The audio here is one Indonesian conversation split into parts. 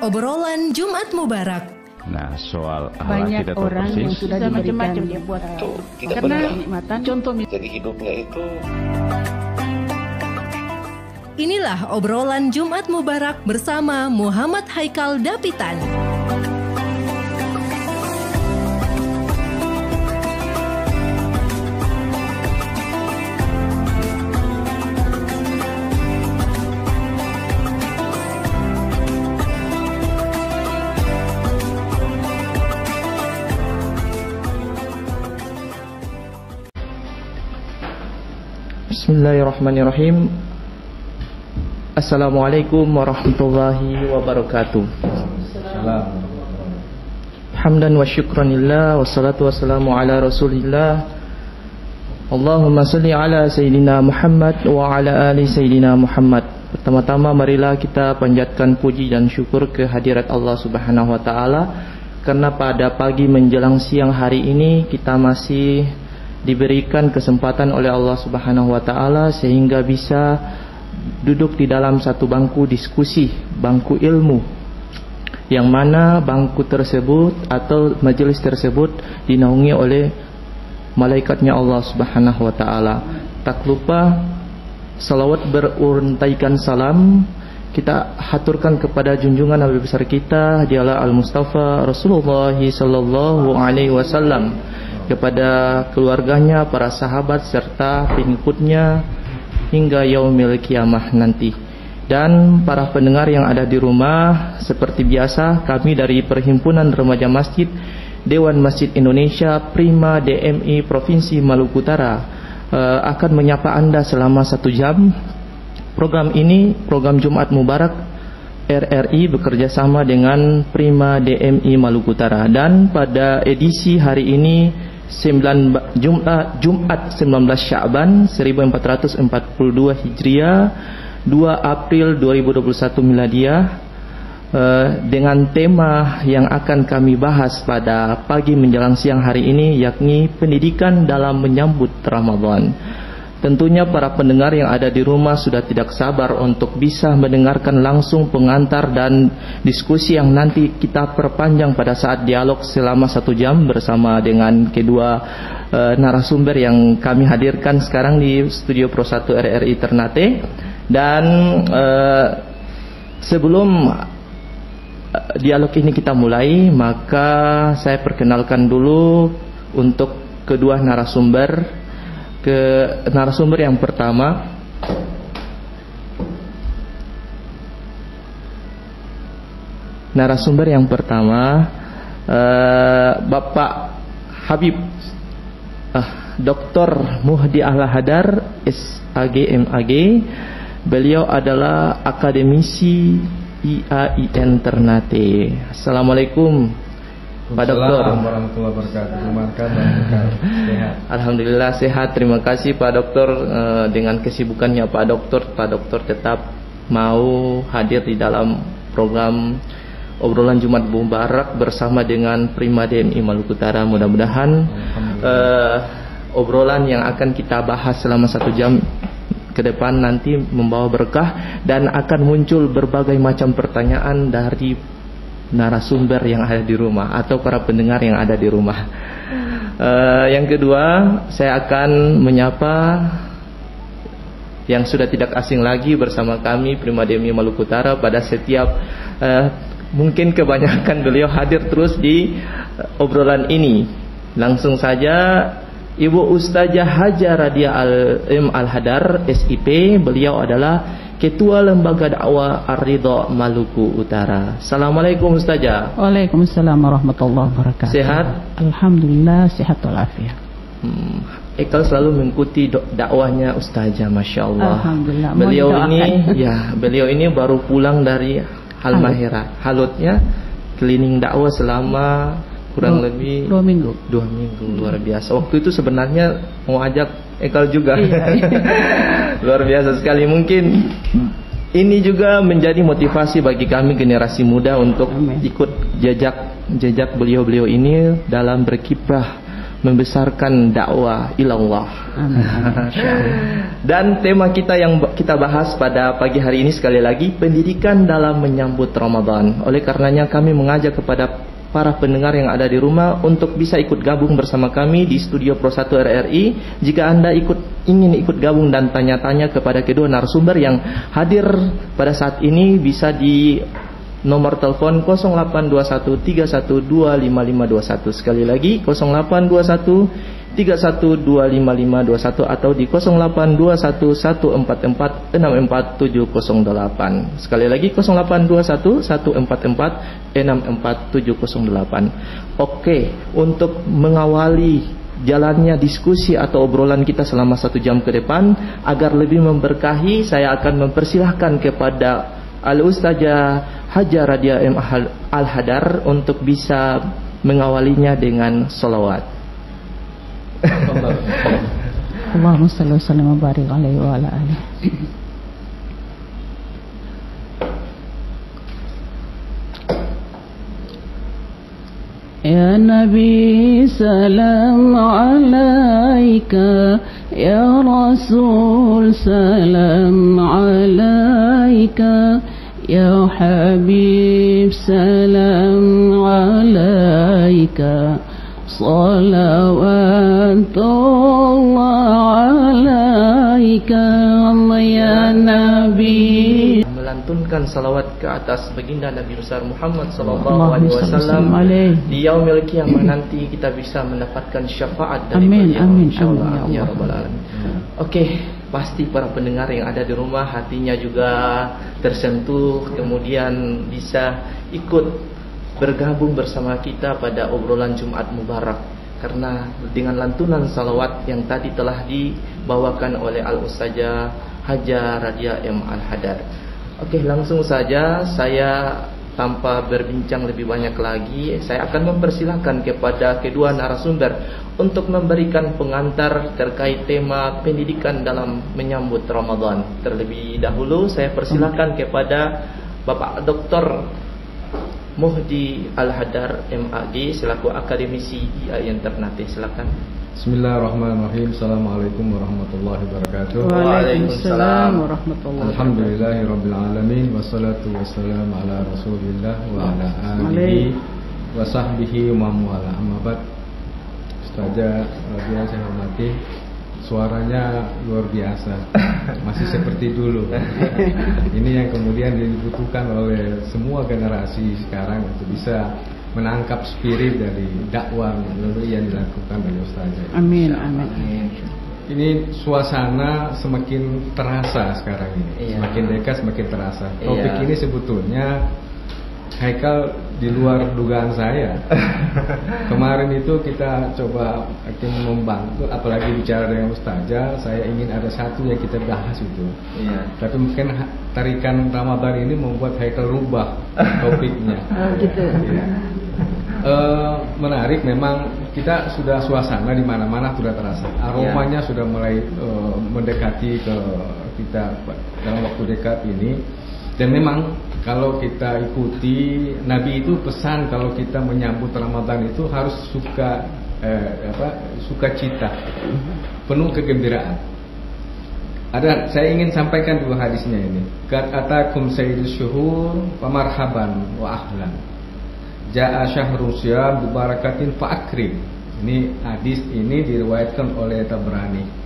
Obrolan Jumat Mubarak. Nah, soal banyak kita orang yang persis. sudah Bisa diberikan macam-macam dia buat. uh, Itu tidak karena kenikmatan contoh Jadi hidupnya itu Inilah obrolan Jumat Mubarak bersama Muhammad Haikal Dapitan. Bismillahirrahmanirrahim. Assalamualaikum warahmatullahi wabarakatuh. Hamdan wa syukranillah Wassalatu wassalamu ala rasulillah. Allahumma salli ala Sayyidina Muhammad Wa ala ali Sayyidina Muhammad. Pertama-tama marilah kita panjatkan puji dan syukur kehadirat Allah subhanahu wa ta'ala. Karena pada pagi menjelang siang hari ini Kita masih diberikan kesempatan oleh Allah Subhanahu wa taala sehingga bisa duduk di dalam satu bangku diskusi, bangku ilmu. Yang mana bangku tersebut atau majelis tersebut dinaungi oleh malaikatnya Allah Subhanahu wa taala. Tak lupa salawat beruntaikan salam kita haturkan kepada junjungan Nabi besar kita dialah Al Mustafa Rasulullah sallallahu alaihi wasallam kepada keluarganya, para sahabat serta pengikutnya hingga yaumil kiamah nanti. Dan para pendengar yang ada di rumah, seperti biasa kami dari Perhimpunan Remaja Masjid Dewan Masjid Indonesia Prima DMI Provinsi Maluku Utara eh, akan menyapa Anda selama satu jam. Program ini, program Jumat Mubarak RRI bekerja sama dengan Prima DMI Maluku Utara dan pada edisi hari ini 9 Jumat Jumat 19 Syaban 1442 Hijriah 2 April 2021 Miladiah eh, dengan tema yang akan kami bahas pada pagi menjelang siang hari ini yakni pendidikan dalam menyambut Ramadan. Tentunya para pendengar yang ada di rumah sudah tidak sabar untuk bisa mendengarkan langsung pengantar dan diskusi yang nanti kita perpanjang pada saat dialog selama satu jam bersama dengan kedua eh, narasumber yang kami hadirkan sekarang di Studio Pro 1 RRI Ternate. Dan eh, sebelum eh, dialog ini kita mulai maka saya perkenalkan dulu untuk kedua narasumber ke narasumber yang pertama. Narasumber yang pertama eh, Bapak Habib uh, Dr. Muhdi Al-Hadar SAG MAG beliau adalah akademisi IAIN Ternate Assalamualaikum Pak Dokter warahmatullahi wabarakatuh. Sehat. Alhamdulillah sehat. Terima kasih Pak Dokter Eh, dengan kesibukannya Pak Dokter, Pak Dokter tetap mau hadir di dalam program obrolan Jumat Mubarak bersama dengan Prima DMI Maluku Utara. Mudah-mudahan eh, obrolan yang akan kita bahas selama satu jam ke depan nanti membawa berkah dan akan muncul berbagai macam pertanyaan dari narasumber yang ada di rumah atau para pendengar yang ada di rumah. Eh, yang kedua, saya akan menyapa yang sudah tidak asing lagi bersama kami Prima Demi Maluku Utara pada setiap eh, mungkin kebanyakan beliau hadir terus di eh, obrolan ini. Langsung saja Ibu Ustazah Haja Radia Al M Al Hadar SIP, beliau adalah Ketua Lembaga Dakwah Ar-Ridha Maluku Utara. Assalamualaikum Ustazah. Waalaikumsalam warahmatullahi wabarakatuh. Sehat? Alhamdulillah sehat walafiat. Hmm, Ekal selalu mengikuti dakwahnya Ustazah, masya Allah. Alhamdulillah, Beliau ini, ya, beliau ini baru pulang dari Halmahera. Halutnya keliling dakwah selama kurang Dua- lebih dua minggu. dua minggu luar biasa. Waktu itu sebenarnya mau ajak Ekal juga. Iya, luar biasa sekali. Mungkin ini juga menjadi motivasi bagi kami generasi muda untuk Amin. ikut jejak jejak beliau-beliau ini dalam berkiprah membesarkan dakwah ilallah. Dan tema kita yang kita bahas pada pagi hari ini sekali lagi pendidikan dalam menyambut Ramadan. Oleh karenanya kami mengajak kepada para pendengar yang ada di rumah untuk bisa ikut gabung bersama kami di studio Pro 1 RRI. Jika Anda ikut ingin ikut gabung dan tanya-tanya kepada kedua narasumber yang hadir pada saat ini bisa di nomor telepon 082131255521 sekali lagi 0821 31255521 atau di 082114464708 sekali lagi 082114464708 oke untuk mengawali jalannya diskusi atau obrolan kita selama satu jam ke depan agar lebih memberkahi saya akan mempersilahkan kepada Al-Ustazah Hajar Radia M. Al-Hadar untuk bisa mengawalinya dengan salawat. اللهم صل وسلم وبارك عليه وعلى آله. يا نبي سلام عليك يا رسول سلام عليك يا حبيب سلام عليك. صلوات الله عليك الله يا نبي melantunkan salawat ke atas baginda Nabi besar Muhammad sallallahu Allahumma alaihi salli wasallam alaihi. di yaumil kiamah nanti kita bisa mendapatkan syafaat dari Amin, beliau amin, insyaallah amin, ya ya Allah. rabbal alamin. Oke, pasti para pendengar yang ada di rumah hatinya juga tersentuh kemudian bisa ikut bergabung bersama kita pada obrolan Jumat Mubarak karena dengan lantunan salawat yang tadi telah dibawakan oleh Al Ustazah Hajar Radia M Al Hadar. Oke, langsung saja saya tanpa berbincang lebih banyak lagi, saya akan mempersilahkan kepada kedua narasumber untuk memberikan pengantar terkait tema pendidikan dalam menyambut Ramadan. Terlebih dahulu saya persilahkan kepada Bapak Dr. Muhdi Al-Hadar MAG selaku akademisi IAIN Ternate. Silakan. Bismillahirrahmanirrahim. Assalamualaikum warahmatullahi wabarakatuh. Waalaikumsalam warahmatullahi Alhamdulillahi rabbil alamin wassalatu wassalamu ala Rasulillah wa ala alihi wa sahbihi wa man wala. Amma ba'd. Ustazah Rabia saya hormati. Suaranya luar biasa. Masih seperti dulu. Ini yang kemudian dibutuhkan oleh semua generasi sekarang untuk bisa menangkap spirit dari dakwah melalui yang dilakukan oleh Ustazah. Amin, amin. Ini suasana semakin terasa sekarang ini. Iya. Semakin dekat semakin terasa. Iya. Topik ini sebetulnya Haikal di luar dugaan saya. Kemarin itu kita coba akan membantu, apalagi bicara dengan Ustazah, saya ingin ada satu yang kita bahas itu. Iya. Tapi mungkin tarikan Ramadan ini membuat Haikal rubah topiknya. Oh, gitu. Iya. Eh, menarik memang kita sudah suasana di mana-mana sudah terasa. Aromanya sudah mulai eh, mendekati ke kita dalam waktu dekat ini. Dan memang kalau kita ikuti Nabi itu pesan kalau kita menyambut Ramadan itu harus suka eh, apa sukacita, penuh kegembiraan. Ada saya ingin sampaikan dua hadisnya ini. Kat atakum sayyidus syuhur wa marhaban wa ahlan. Ja'a syahrul syam bi barakatin fa akrim. Ini hadis ini diriwayatkan oleh Tabrani.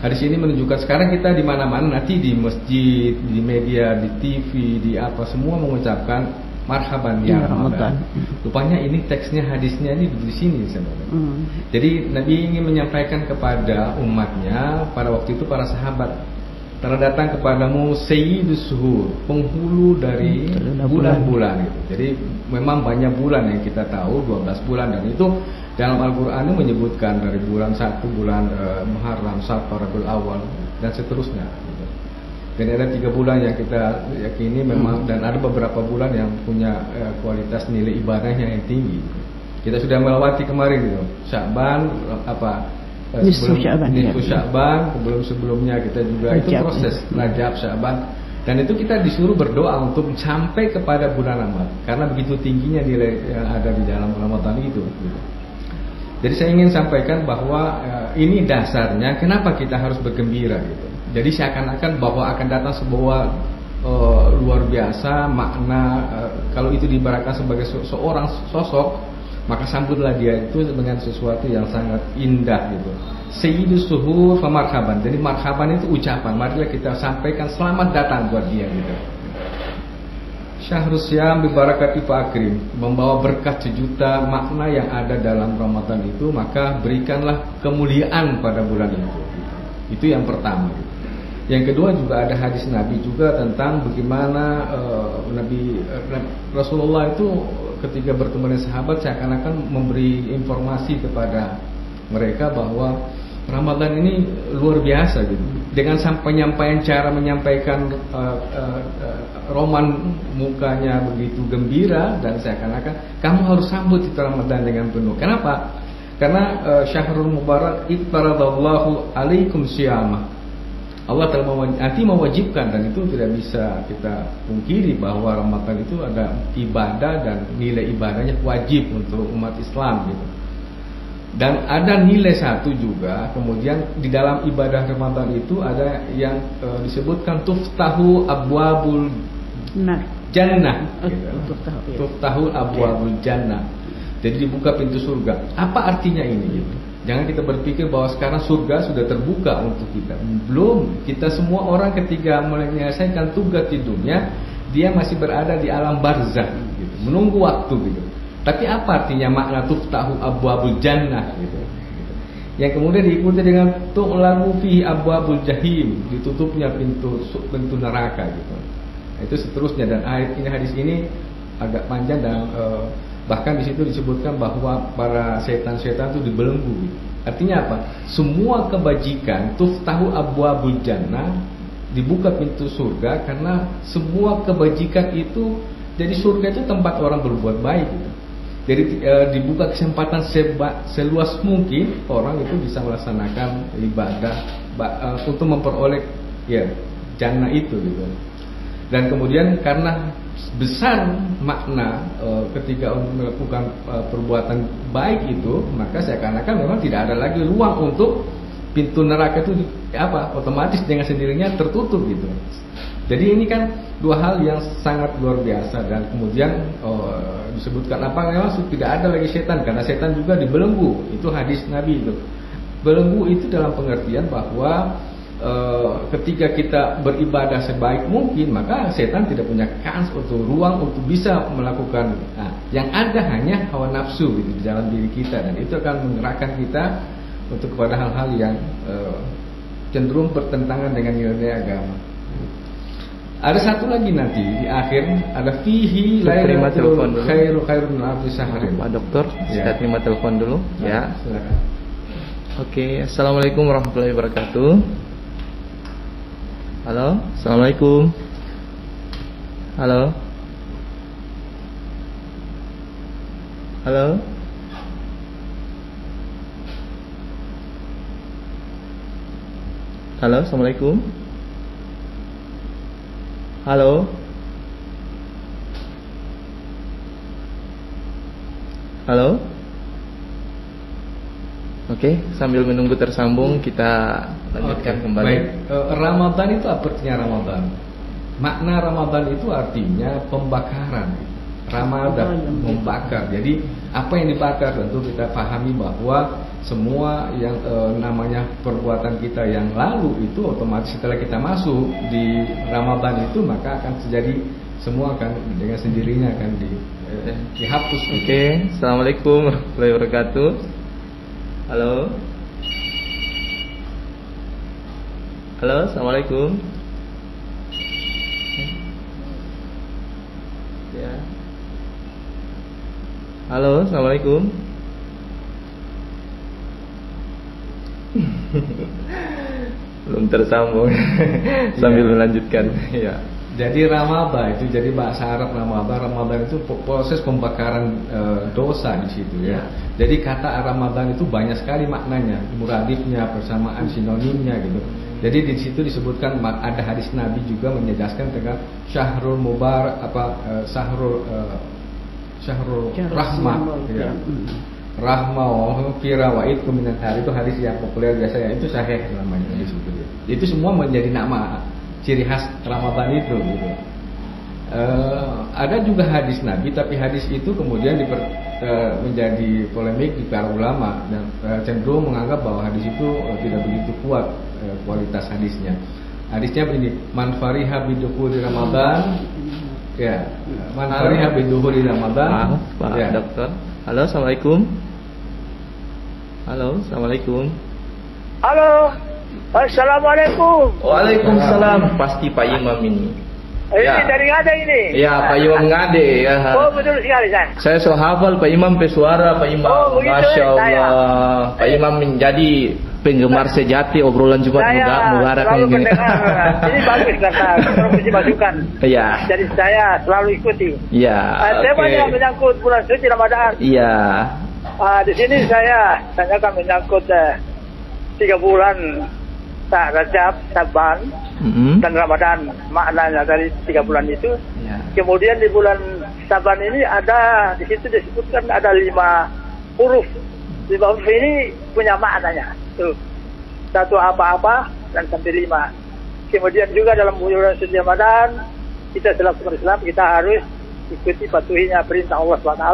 Hadis ini menunjukkan sekarang kita di mana-mana nanti di masjid, di media, di TV, di apa semua mengucapkan marhaban ya, Ya, Ramadan. Ramadan. Rupanya ini teksnya hadisnya ini di sini sebenarnya. Hmm. Jadi Nabi ingin menyampaikan kepada umatnya pada waktu itu para sahabat telah datang kepadamu Sayyidus Suhur, penghulu dari bulan-bulan gitu. Jadi memang banyak bulan yang kita tahu 12 bulan dan itu dalam Al-Qur'an itu menyebutkan dari bulan satu bulan eh, Muharram, Safar, Rabiul Awal dan seterusnya gitu. Dan ada tiga bulan yang kita yakini memang dan ada beberapa bulan yang punya eh, kualitas nilai ibadahnya yang tinggi. Kita sudah melewati kemarin gitu. Sya'ban apa eh, Nisfu Sya'ban, nisfu ya. Sya'ban, sebelum sebelumnya kita juga itu Rajab, proses Rajab Sya'ban dan itu kita disuruh berdoa untuk sampai kepada bulan Ramadan karena begitu tingginya nilai yang ada di dalam Ramadan itu. Jadi saya ingin sampaikan bahwa eh, ini dasarnya kenapa kita harus bergembira gitu. Jadi seakan-akan bahwa akan datang sebuah eh, luar biasa makna eh, kalau itu diibaratkan sebagai se- seorang sosok maka sambutlah dia itu dengan sesuatu yang sangat indah gitu. Sayyidus suhur fa marhaban. Jadi marhaban itu ucapan. Marilah kita sampaikan selamat datang buat dia gitu. Syahrul Syam bibarakati fakrim membawa berkat sejuta makna yang ada dalam Ramadan itu maka berikanlah kemuliaan pada bulan itu. Itu yang pertama. Yang kedua juga ada hadis Nabi juga tentang bagaimana eh, Nabi eh, Rasulullah itu ketika bertemu dengan sahabat seakan-akan memberi informasi kepada mereka bahwa Ramadan ini luar biasa gitu. Dengan penyampaian cara menyampaikan uh, uh, uh, roman mukanya begitu gembira dan seakan-akan kamu harus sambut itu Ramadan dengan penuh. Kenapa? Karena uh, Syahrul Mubarak iktaradallahu alaikum syamah. Allah telah nanti mewajibkan dan itu tidak bisa kita pungkiri bahwa Ramadan itu ada ibadah dan nilai ibadahnya wajib untuk umat Islam gitu. Dan ada nilai satu juga, kemudian di dalam ibadah Ramadan itu ada yang eh, disebutkan tuftahu abwabul Nah, jannah. Oh, gitu. tuftahu, ya. Tuftahu abwabul jannah. Jadi dibuka pintu surga. Apa artinya ini? Gitu? Jangan kita berpikir bahwa sekarang surga sudah terbuka untuk kita. Belum. Kita semua orang ketika menyelesaikan tugas di dunia, dia masih berada di alam barzah, gitu. menunggu waktu gitu. Tapi apa artinya makna tuftahu abwabul jannah gitu. Yang kemudian diikuti dengan tu'lagu fi abwabul jahim, ditutupnya pintu pintu neraka gitu. Itu seterusnya dan ayat ini hadis ini agak panjang dan eh, bahkan di situ disebutkan bahwa para setan-setan itu dibelenggu. Artinya apa? Semua kebajikan tuftahu abwabul jannah dibuka pintu surga karena semua kebajikan itu jadi surga itu tempat orang berbuat baik gitu. Jadi e, dibuka kesempatan seba, seluas mungkin orang itu bisa melaksanakan ibadah ba- e, untuk memperoleh ya jannah itu gitu. Dan kemudian karena besar makna e, ketika untuk melakukan e, perbuatan baik itu, maka seakan-akan memang tidak ada lagi ruang untuk pintu neraka itu apa otomatis dengan sendirinya tertutup gitu. Jadi ini kan dua hal yang sangat luar biasa dan kemudian oh, disebutkan apa memang tidak ada lagi setan karena setan juga dibelenggu itu hadis Nabi itu. Belenggu itu dalam pengertian bahwa eh, ketika kita beribadah sebaik mungkin maka setan tidak punya kans untuk ruang untuk bisa melakukan nah, yang ada hanya hawa nafsu gitu di dalam diri kita dan itu akan menggerakkan kita untuk kepada hal-hal yang eh, cenderung bertentangan dengan nilai agama. Ada satu lagi nanti di akhir ada fihi terima telepon dulu. khairu khairun syahrin. Pak Dokter, Ya. saya terima telepon dulu. Ya. silakan. Oke, assalamualaikum warahmatullahi wabarakatuh. Halo, assalamualaikum. Halo. Halo. Halo, assalamualaikum. Halo. Halo. Oke, sambil menunggu tersambung kita lanjutkan Oke, kembali. Baik, Eh, Ramadan itu apa artinya Ramadan? Makna Ramadan itu artinya pembakaran. Ramadan Oh, yang membakar. Jadi apa yang dibakar tentu kita pahami bahwa semua yang eh, namanya perbuatan kita yang lalu itu otomatis setelah kita masuk di Ramadan itu maka akan terjadi semua akan dengan sendirinya akan di, eh, dihapus. Oke, assalamualaikum warahmatullahi wabarakatuh. Halo. Halo, assalamualaikum. Ya. Halo, assalamualaikum. Belum tersambung. Sambil Iya. melanjutkan. Ya. Jadi Ramadan itu jadi bahasa Arab Ramadan Ramadan itu proses pembakaran e, dosa di situ ya. Jadi kata Ramadan itu banyak sekali maknanya, muradifnya, persamaan sinonimnya gitu. Jadi di situ disebutkan ada hadis Nabi juga menjelaskan tentang Syahrul Mubarak apa e, Syahrul e, Syahrul Syahrul Rahmah Rahmah, ya. ya. Hmm. rahma wa fira wa itu hari itu hadis yang populer biasa ya itu sahih namanya. Itu semua menjadi nama ciri khas Ramadan itu gitu. Eh, ada juga hadis Nabi, tapi hadis itu kemudian diper, eh, menjadi polemik di para ulama dan eh, cenderung menganggap bahwa hadis itu eh, tidak begitu kuat eh, kualitas hadisnya. Hadisnya begini, man fariha bidukhuli Ramadan ya, man fariha bidukhuli Ramadan Maaf, Pak ya. Dokter. Halo, Assalamualaikum. Halo, Assalamualaikum. Halo, Assalamualaikum. Waalaikumsalam. Pasti Pak Imam ini. Ini Ya. dari ada ini. Ya, Pak Imam ngade. Ya. Oh betul sekali saya. Saya so hafal Pak Imam pesuara Pak Imam. Oh, begitu, Masya Allah. saya. Pak Imam menjadi penggemar sejati obrolan Jumat saya muda Mubarak ini. mendengar. ini bagus karena provinsi masukan. Iya. Jadi saya selalu ikuti. Iya. Uh, temanya Oke. menyangkut bulan suci Ramadan. Iya. Ah, di sini saya tanyakan menyangkut eh, tiga bulan tak Rajab, Saban, Mm-mm. dan Ramadan. Maknanya dari tiga bulan itu. Iya. Kemudian di bulan Saban ini ada di situ disebutkan ada lima huruf. Lima huruf ini punya maknanya. Tuh. Satu apa-apa dan sampai lima. Kemudian juga dalam bulan suci Ramadan kita selaku Islam kita harus ikuti patuhinya perintah Allah SWT.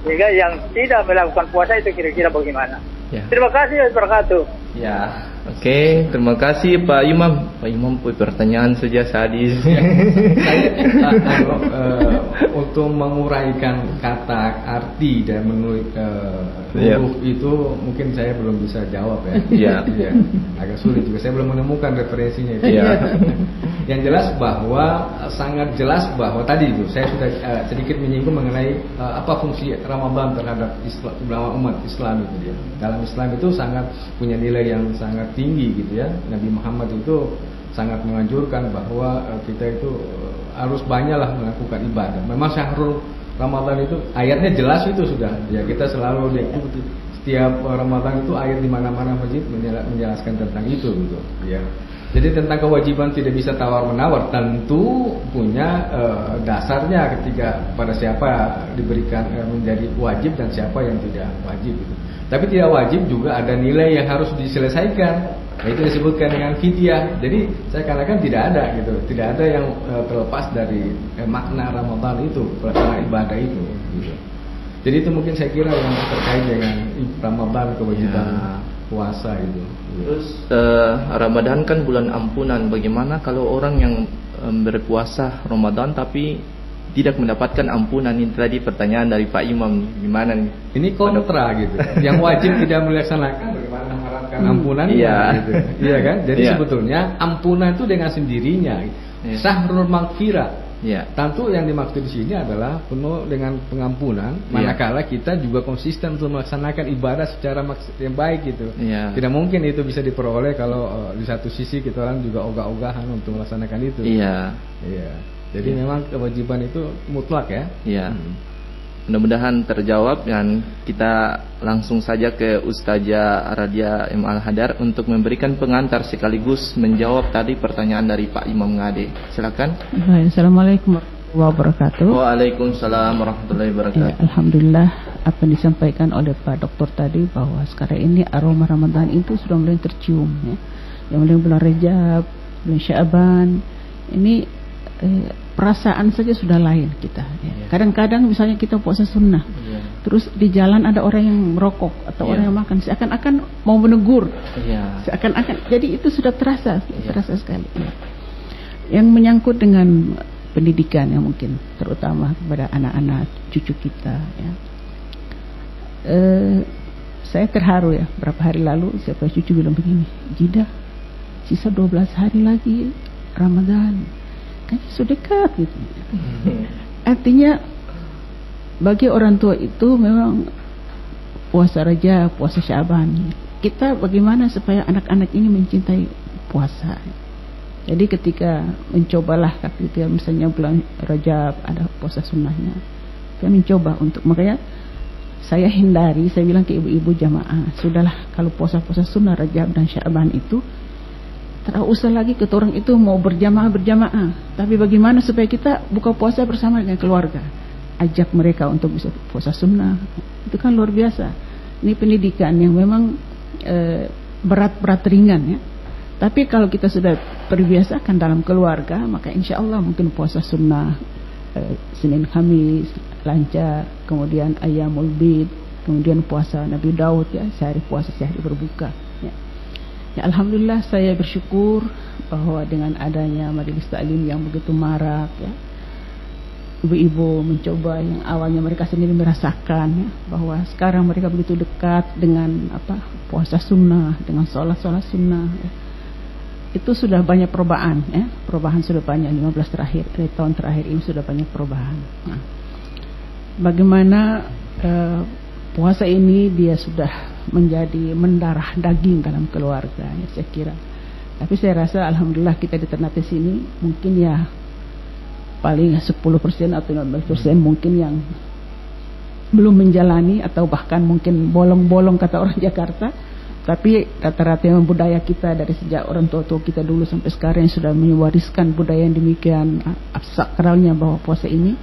Sehingga yang tidak melakukan puasa itu kira-kira bagaimana? Ya. Terima kasih wabarakatuh. Ya. Oke, terima kasih Pak Imam. Pak Imam punya pertanyaan saja sadis. saya anu, eh, untuk menguraikan kata arti dan menulis Iya. huruf itu mungkin saya belum bisa jawab ya. Iya. Iya. Agak sulit juga. Saya belum menemukan referensinya itu. Iya. Yang jelas bahwa eh, sangat jelas bahwa tadi itu saya sudah eh, sedikit menyinggung mengenai eh, apa fungsi Ramadan terhadap Islam, umat Islam itu dia. Dalam Islam itu sangat punya nilai yang sangat tinggi gitu ya. Nabi Muhammad itu sangat menganjurkan bahwa eh, kita itu eh, harus banyaklah melakukan ibadah. Memang syahrul Ramadan itu ayatnya jelas itu sudah. Ya kita selalu di setiap eh, Ramadan itu ayat di mana-mana masjid menjela- menjelaskan tentang itu gitu. Ya. Jadi tentang kewajiban tidak bisa tawar menawar tentu punya eh, dasarnya ketika pada siapa diberikan eh, menjadi wajib dan siapa yang tidak wajib gitu. Tapi tidak wajib juga ada nilai yang harus diselesaikan. Nah, itu disebutkan dengan fidyah. Jadi saya katakan tidak ada gitu, tidak ada yang eh, terlepas dari eh, makna Ramadan itu, pelaksanaan ibadah itu. Gitu. Jadi itu mungkin saya kira yang terkait dengan Ramadan kewajiban Ya. puasa itu. Terus eh, Ramadan kan bulan ampunan. Bagaimana kalau orang yang em, berpuasa Ramadan tapi tidak mendapatkan ampunan? Ini tadi pertanyaan dari Pak Imam. Gimana nih? Ini kontra gitu. Yang wajib tidak melaksanakan bagaimana mengharapkan ampunan Iya. gitu. Iya kan? Jadi Iya. sebetulnya ampunan itu dengan sendirinya. Iya. Sahrul maghfirah. Ya. Tentu yang dimaksud di sini adalah penuh dengan pengampunan, Iya. manakala kita juga konsisten untuk melaksanakan ibadah secara yang baik gitu. Iya. Tidak mungkin itu bisa diperoleh kalau eh, di satu sisi kita orang juga ogah-ogahan untuk melaksanakan itu. Iya. Iya. Jadi memang kewajiban itu mutlak ya. Iya. Hmm. Mudah-mudahan terjawab dan kita langsung saja ke Ustazah Radia M. Al-Hadar untuk memberikan pengantar sekaligus menjawab tadi pertanyaan dari Pak Imam Ngade. Silakan. Assalamualaikum warahmatullahi wabarakatuh. Waalaikumsalam warahmatullahi Ya, wabarakatuh. Alhamdulillah apa yang disampaikan oleh Pak Dokter tadi bahwa sekarang ini aroma Ramadan itu sudah mulai tercium ya. Yang mulai bulan Rejab, bulan Syaban ini eh, perasaan saja sudah lain kita. ya. Kadang-kadang misalnya kita puasa sunnah, Iya. terus di jalan ada orang yang merokok atau Iya. orang yang makan, seakan-akan mau menegur, Iya. seakan-akan. Jadi itu sudah terasa, Iya. terasa sekali. ya. Yang menyangkut dengan pendidikan yang mungkin terutama kepada anak-anak cucu kita ya. Eh, saya terharu ya berapa hari lalu siapa cucu bilang begini Jida sisa 12 hari lagi Ramadan kan sudah dekat gitu. Artinya bagi orang tua itu memang puasa raja puasa syaban. Kita bagaimana supaya anak-anak ini mencintai puasa? Jadi ketika mencobalah ketika misalnya bulan Rajab ada puasa sunnahnya, saya mencoba untuk makanya saya hindari, saya bilang ke ibu-ibu jamaah, sudahlah kalau puasa-puasa sunnah Rajab dan Syaban itu tak usah lagi ke orang itu mau berjamaah berjamaah, tapi bagaimana supaya kita buka puasa bersama dengan keluarga. ajak mereka untuk bisa puasa sunnah. Itu kan luar biasa. Ini pendidikan yang memang eh, berat-berat ringan ya. Tapi kalau kita sudah terbiasakan dalam keluarga, maka insya Allah mungkin puasa sunnah eh, Senin Kamis lancar, kemudian ayamul bid, kemudian puasa Nabi Daud ya sehari puasa sehari berbuka. Ya. Alhamdulillah saya bersyukur bahwa dengan adanya majelis taklim yang begitu marak ya, ibu-ibu mencoba yang awalnya mereka sendiri merasakan ya, bahwa sekarang mereka begitu dekat dengan apa puasa sunnah dengan sholat sholat sunnah ya. itu sudah banyak perubahan ya perubahan sudah banyak 15 terakhir dari tahun terakhir ini sudah banyak perubahan nah, bagaimana uh, puasa ini dia sudah menjadi mendarah daging dalam keluarga ya saya kira. Tapi saya rasa alhamdulillah kita di Ternate sini mungkin ya paling 10% atau 15% mungkin yang belum menjalani atau bahkan mungkin bolong-bolong kata orang Jakarta. Tapi rata-rata yang budaya kita dari sejak orang tua-tua kita dulu sampai sekarang yang sudah mewariskan budaya yang demikian sakralnya bahwa puasa ini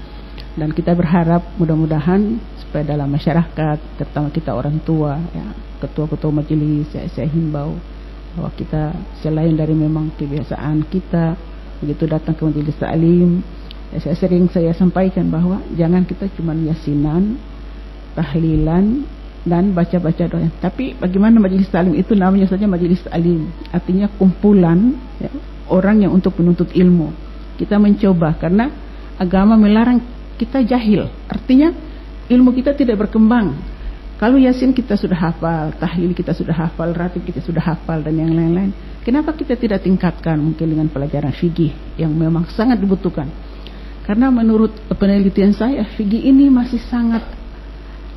dan kita berharap mudah-mudahan supaya dalam masyarakat terutama kita orang tua ya ketua-ketua majelis saya, saya himbau bahwa kita selain dari memang kebiasaan kita begitu datang ke majelis taklim Ya, saya sering saya sampaikan bahwa jangan kita cuma yasinan, tahlilan dan baca-baca doa. Tapi bagaimana majelis talim itu namanya saja majelis talim, artinya kumpulan ya, orang yang untuk menuntut ilmu. Kita mencoba karena agama melarang kita jahil. Artinya ilmu kita tidak berkembang. Kalau yasin kita sudah hafal, tahlil kita sudah hafal, ratib kita sudah hafal dan yang lain-lain. Kenapa kita tidak tingkatkan mungkin dengan pelajaran fikih yang memang sangat dibutuhkan? Karena menurut penelitian saya, Figi ini masih sangat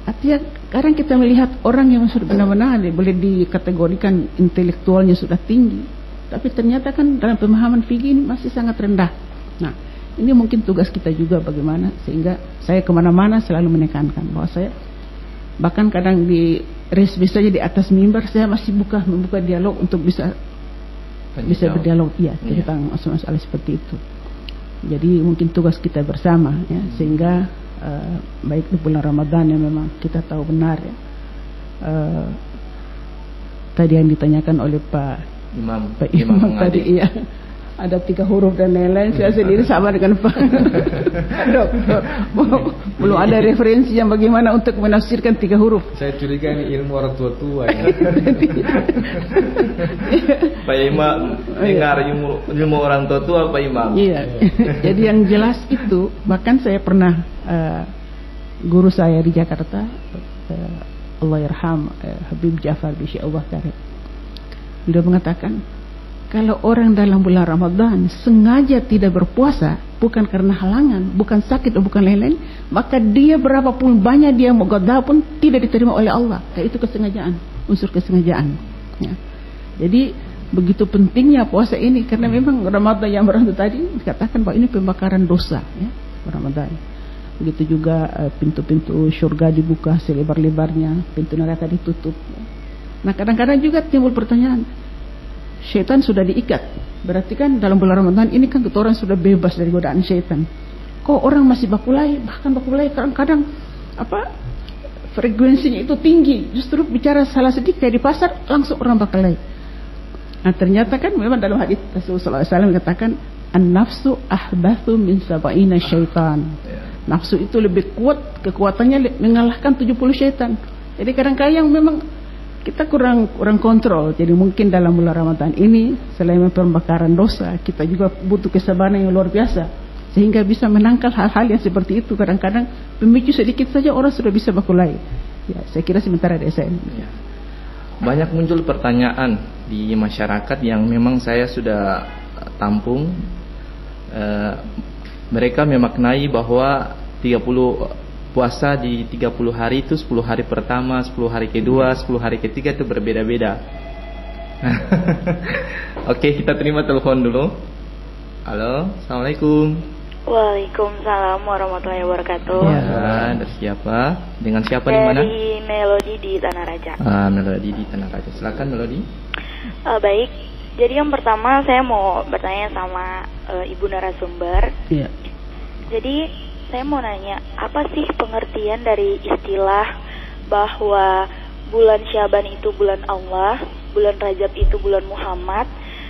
artinya kadang kita melihat orang yang sudah benar-benar boleh dikategorikan intelektualnya sudah tinggi, tapi ternyata kan dalam pemahaman Figi ini masih sangat rendah. Nah, ini mungkin tugas kita juga bagaimana sehingga saya ke mana-mana selalu menekankan bahwa saya bahkan kadang di resmi saja di atas mimbar saya masih buka membuka dialog untuk bisa bisa berdialog. Ya tentang masalah-masalah seperti itu. Jadi mungkin tugas kita bersama ya sehingga uh, baik di bulan Ramadan yang memang kita tahu benar ya. Uh, tadi yang ditanyakan oleh Pak Imam Pak Imam, Imam tadi iya ada tiga huruf dan lain-lain. Saya sendiri sama dengan Pak Dokter. Belum ada referensi yang bagaimana untuk menafsirkan tiga huruf. Saya curiga ini ilmu orang tua-tua ya. Pak Imam dengar ilmu, ilmu orang tua-tua Pak Imam iya. Jadi yang jelas itu bahkan saya pernah uh, guru saya di Jakarta uh, Allah yarham uh, Habib Jafar Bisya Allah Karim beliau mengatakan kalau orang dalam bulan Ramadan sengaja tidak berpuasa bukan karena halangan, bukan sakit atau bukan lain-lain, maka dia berapapun banyak dia mau goda pun tidak diterima oleh Allah. Kayak itu kesengajaan, unsur kesengajaan. Ya. Jadi begitu pentingnya puasa ini karena memang Ramadan yang berlalu tadi dikatakan bahwa ini pembakaran dosa ya Ramadan. Begitu juga eh, pintu-pintu surga dibuka selebar-lebarnya, pintu neraka ditutup. Nah kadang-kadang juga timbul pertanyaan, syaitan sudah diikat. Berarti kan dalam bulan Ramadan ini kan kita sudah bebas dari godaan syaitan. Kok orang masih bakulai, bahkan bakulai kadang-kadang apa frekuensinya itu tinggi. Justru bicara salah sedikit di pasar langsung orang bakulai. Nah ternyata kan memang dalam hadis Rasulullah SAW katakan an-nafsu ahbathu min sabaina syaitan. Nafsu itu lebih kuat, kekuatannya mengalahkan 70 syaitan. Jadi kadang-kadang memang kita kurang kurang kontrol. Jadi mungkin dalam bulan Ramadan ini selain pembakaran dosa, kita juga butuh kesabaran yang luar biasa sehingga bisa menangkal hal-hal yang seperti itu. Kadang-kadang pemicu sedikit saja orang sudah bisa bakulai. Ya, saya kira sementara ada saya. Ya. Banyak muncul pertanyaan di masyarakat yang memang saya sudah tampung. E, mereka memaknai bahwa 30 puasa di 30 hari itu 10 hari pertama, 10 hari kedua, 10 hari ketiga itu berbeda-beda. Oke, kita terima telepon dulu. Halo, Assalamualaikum. Waalaikumsalam warahmatullahi wabarakatuh. Ya, dari siapa? Dengan siapa dari di mana? Dari Melodi di Tanah Raja. Ah, Melodi di Tanah Raja. Silakan Melodi. Uh, baik. Jadi yang pertama saya mau bertanya sama uh, ibu narasumber. Iya. Jadi saya mau nanya, apa sih pengertian dari istilah bahwa bulan Syaban itu bulan Allah, bulan Rajab itu bulan Muhammad,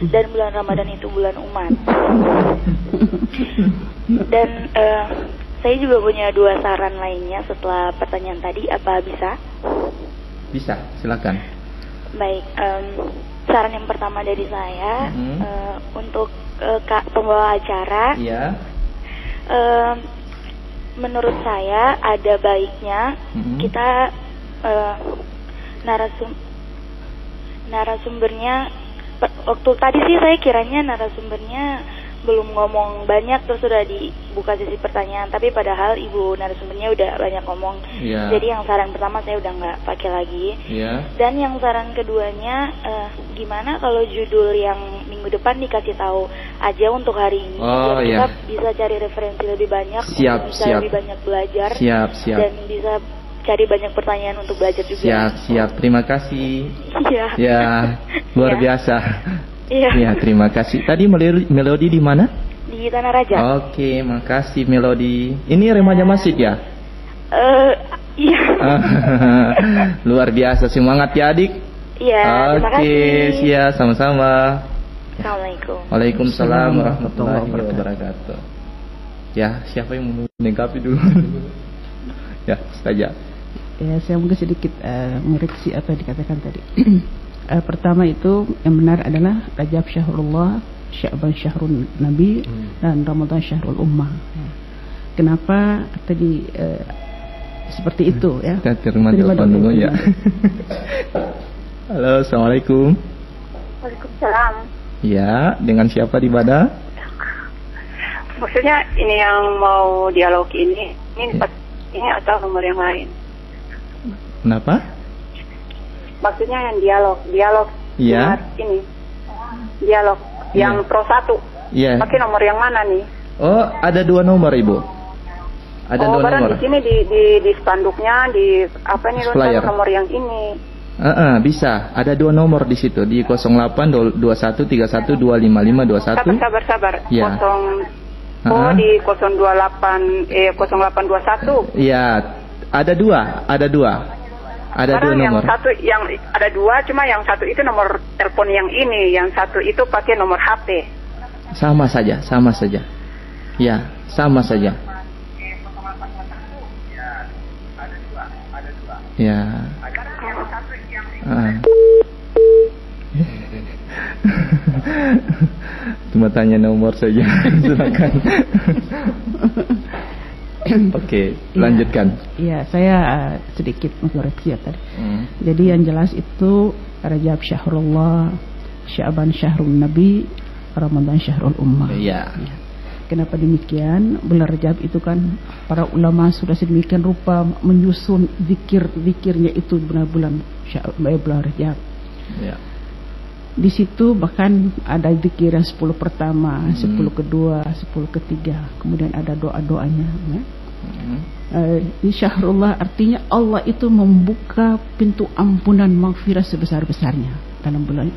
dan bulan Ramadan itu bulan umat. Dan eh, saya juga punya dua saran lainnya setelah pertanyaan tadi, apa bisa? Bisa, silakan. Baik, em, saran yang pertama dari saya Mhm. eh, untuk eh, kak pembawa acara, Iya. em, menurut saya ada baiknya Mhm. kita eh, narasum narasumbernya waktu tadi sih saya kiranya narasumbernya belum ngomong banyak terus sudah dibuka sesi pertanyaan tapi padahal ibu narasumbernya udah banyak ngomong Iya. jadi yang saran pertama saya udah nggak pakai lagi Iya. dan yang saran keduanya eh, gimana kalau judul yang minggu depan dikasih tahu aja untuk hari ini Oh, iya. kita bisa cari referensi lebih banyak Siap, bisa siap. lebih banyak belajar Siap, siap. dan bisa cari banyak pertanyaan untuk belajar juga Siap, siap. Terima kasih. Iya. Ya, luar Iya. biasa. Iya. Ya, terima kasih. Tadi melodi, melodi di mana? Di Tanah Raja. Oke, makasih Melodi. Ini remaja masjid ya? Eh, iya. luar biasa. Semangat ya, Adik. Iya, terima Oke, kasih. siap sama-sama. Assalamualaikum. Waalaikumsalam warahmatullahi wabarakatuh. Ya, siapa yang mau menanggapi dulu? ya, saja. Ya, saya mungkin sedikit eh, mengoreksi apa yang dikatakan tadi. Eh, pertama itu yang benar adalah Rajab Syahrullah, Sya'ban Syahrul Nabi, dan Ramadan Syahrul Ummah. Ya. Kenapa tadi eh, seperti itu ya? Kita terima telepon dulu ya. Halo, assalamualaikum. Waalaikumsalam. Ya, dengan siapa di mana? Maksudnya ini yang mau dialog ini, ini Ya. ini atau nomor yang lain? Kenapa? Maksudnya yang dialog, dialog. Jumat ini, dialog yang Iya. pro satu. Iya. Pakai nomor yang mana nih? Oh, ada dua nomor, Ibu. Ada oh, dua nomor. di sini di, di di spanduknya di apa nih Flyer. nomor yang ini. Eh, eh, bisa. Ada dua nomor di situ di 08 21 31 255 Sabar 21. sabar sabar. Iya. Kosong Oh Ah. di 028 eh 0821. Iya, ada dua, ada dua. Ada dua Sekarang yang nomor. satu yang ada dua, cuma yang satu itu nomor telepon yang ini, yang satu itu pakai nomor HP. Sama saja, sama saja. Ya, sama saja. Ya. Ah. Cuma tanya nomor saja. Silakan. Oke, lanjutkan. Iya, saya eh, sedikit mengoreksi ya tadi. Hmm. Jadi yang jelas itu Rajab Syahrullah, Sya'ban Syahrul Nabi, Ramadan Syahrul Ummah. Iya. Kenapa demikian? Bulan Rajab itu kan para ulama sudah sedemikian rupa menyusun zikir-zikirnya itu bulan-bulan eh, bulan Rajab. Ya. Di situ bahkan ada zikir yang 10 pertama, Hmm. 10 kedua, 10 ketiga. Kemudian ada doa-doanya. Ya. Hmm. Eh, ini Syahrullah artinya Allah itu membuka pintu ampunan maghfirah sebesar-besarnya dalam bulan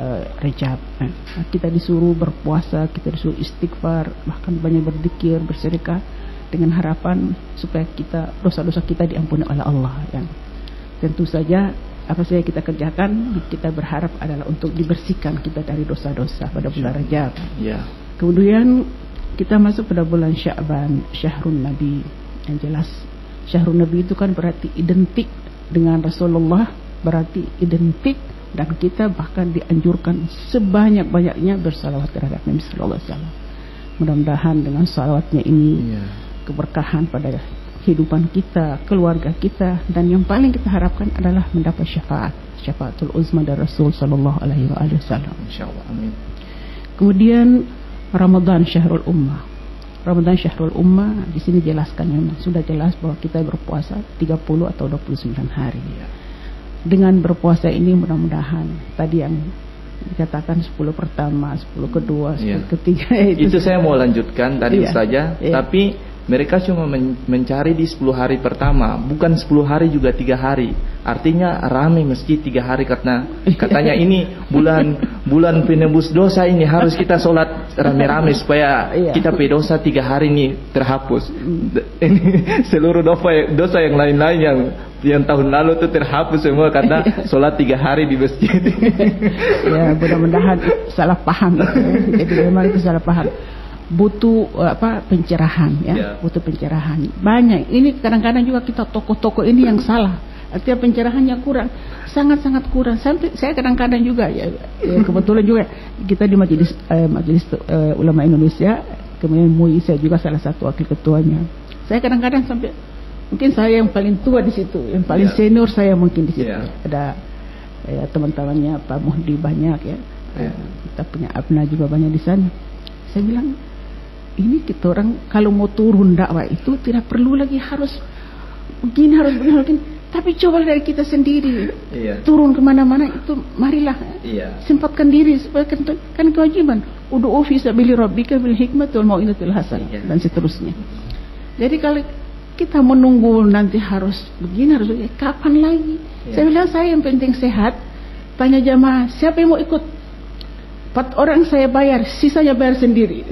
eh, Rajab. Eh, kita disuruh berpuasa, kita disuruh istighfar, bahkan banyak berzikir, bersedekah dengan harapan supaya kita dosa-dosa kita diampuni oleh Allah. Ya. Tentu saja apa saja kita kerjakan, kita berharap adalah untuk dibersihkan kita dari dosa-dosa pada bulan Rajab. Ya. Kemudian kita masuk pada bulan Sya'ban, Syahrul Nabi. Yang jelas Syahrul Nabi itu kan berarti identik dengan Rasulullah, berarti identik dan kita bahkan dianjurkan sebanyak-banyaknya bersalawat terhadap Nabi sallallahu alaihi wasallam. Mudah-mudahan dengan salawatnya ini Ya. keberkahan pada kehidupan kita, keluarga kita dan yang paling kita harapkan adalah mendapat syafaat, syafaatul uzma dari Rasul sallallahu alaihi wasallam. Insyaallah. Amin. Kemudian Ramadan Syahrul Ummah. Ramadan Syahrul Ummah di sini jelaskan memang sudah jelas bahwa kita berpuasa 30 atau 29 hari. Dengan berpuasa ini mudah-mudahan tadi yang dikatakan 10 pertama, 10 kedua, 10 Iya. ketiga Itu saya mau lanjutkan tadi Iya. saja, Iya. tapi mereka cuma men- mencari di 10 hari pertama, bukan 10 hari juga tiga hari. Artinya ramai masjid tiga hari karena katanya ini bulan bulan penebus dosa ini harus kita sholat rame-rame supaya Iya. kita pe dosa tiga hari ini terhapus. D- Ini seluruh dosa dosa yang lain-lain yang yang tahun lalu itu terhapus semua karena sholat tiga hari di masjid. ya mudah-mudahan salah paham itu jadi memang itu salah paham butuh eh, apa pencerahan ya Ya. butuh pencerahan banyak ini kadang-kadang juga kita toko-toko ini yang salah artinya pencerahannya kurang sangat-sangat kurang sampai saya kadang-kadang juga ya, ya, kebetulan juga kita di majelis eh, majelis eh, ulama Indonesia kemudian MUI saya juga salah satu wakil ketuanya saya kadang-kadang sampai mungkin saya yang paling tua di situ yang paling Ya. senior saya mungkin di situ Ya. ada ya, teman-temannya Pak Muhdi banyak ya. Ya. Kita punya Abna juga banyak di sana. Saya bilang ini kita orang kalau mau turun dakwah itu tidak perlu lagi harus begini harus begini begini. Tapi coba dari kita sendiri Iya. turun ke mana-mana itu marilah Iya. sempatkan diri supaya kan, kan kewajiban udu fi sabili rabbika bil hikmati wal mau'izatil hasanah Iya. dan seterusnya. Jadi kalau kita menunggu nanti harus begini harus begini, kapan lagi? Iya. Saya bilang saya yang penting sehat. Tanya jamaah siapa yang mau ikut? Empat orang saya bayar, sisanya bayar sendiri.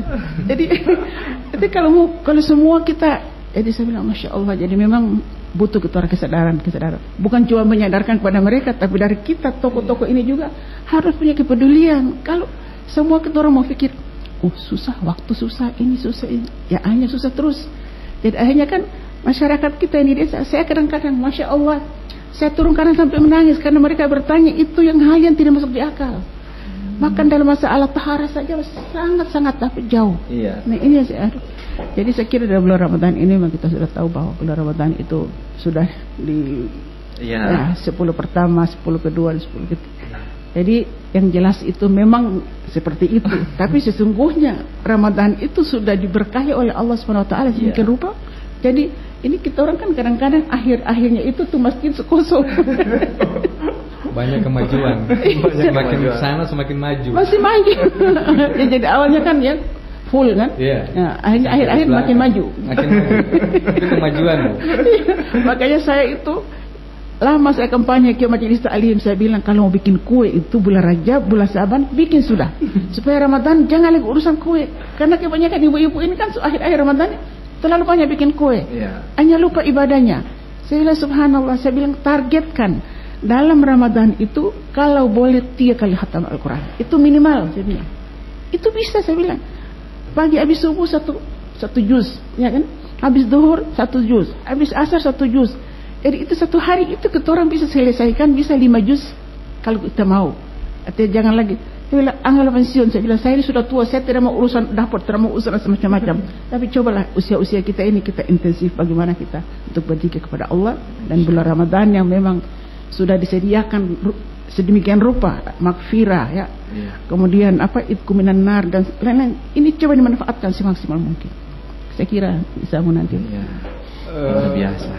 jadi, jadi kalau mau, kalau semua kita, jadi saya bilang masya Allah. Jadi memang butuh kita kesadaran, kesadaran. Bukan cuma menyadarkan kepada mereka, tapi dari kita toko-toko ini juga harus punya kepedulian. Kalau semua orang mau pikir, oh susah, waktu susah, ini susah, ini. ya hanya susah terus. Jadi akhirnya kan masyarakat kita ini desa, saya kadang-kadang masya Allah, saya turun kanan sampai menangis karena mereka bertanya itu yang hal yang tidak masuk di akal. Makan dalam masalah tahara saja sangat-sangat tapi jauh. Iya. Nah ini saya. Jadi saya kira dalam bulan Ramadan ini memang kita sudah tahu bahwa bulan Ramadan itu sudah di Iya. ya, 10 pertama, 10 kedua, 10 ketiga. Jadi yang jelas itu memang seperti itu. Tapi sesungguhnya Ramadan itu sudah diberkahi oleh Allah Subhanahu wa taala sedemikian Iya. rupa. Jadi ini kita orang kan kadang-kadang akhir-akhirnya itu tuh masjid kosong. Banyak kemajuan. Banyak semakin kemajuan. sana semakin maju. Masih maju. ya, jadi awalnya kan ya full kan. Iya. Ya, akhirnya akhir-akhir Belakang. makin maju. Makin maju. Itu kemajuan. Bu. Makanya saya itu lama saya kampanye ke majelis taklim saya bilang kalau mau bikin kue itu bulan Rajab, bulan Saban bikin sudah. Supaya Ramadan jangan lagi urusan kue. Karena kebanyakan ibu-ibu ini kan akhir-akhir Ramadan terlalu banyak bikin kue. Iya. Hanya lupa ibadahnya. Saya bilang subhanallah, saya bilang targetkan dalam Ramadan itu kalau boleh tiga kali khatam Al-Quran. Itu minimal saya bilang. Itu bisa saya bilang. Pagi habis subuh satu satu juz, ya kan? Habis duhur satu juz, habis asar satu juz. Jadi itu satu hari itu kita orang bisa selesaikan bisa lima juz kalau kita mau. Artinya jangan lagi. Saya bilang, anggap pensiun. Saya bilang, saya ini sudah tua, saya tidak mau urusan dapur, tidak mau urusan semacam-macam. Tapi cobalah usia-usia kita ini kita intensif bagaimana kita untuk berzikir kepada Allah dan bulan Ramadan yang memang sudah disediakan sedemikian rupa makfirah ya. Iya. Kemudian apa itku minan nar dan lain-lain. Ini coba dimanfaatkan semaksimal mungkin. Saya kira bisa nanti. Iya. Eh, Luar biasa.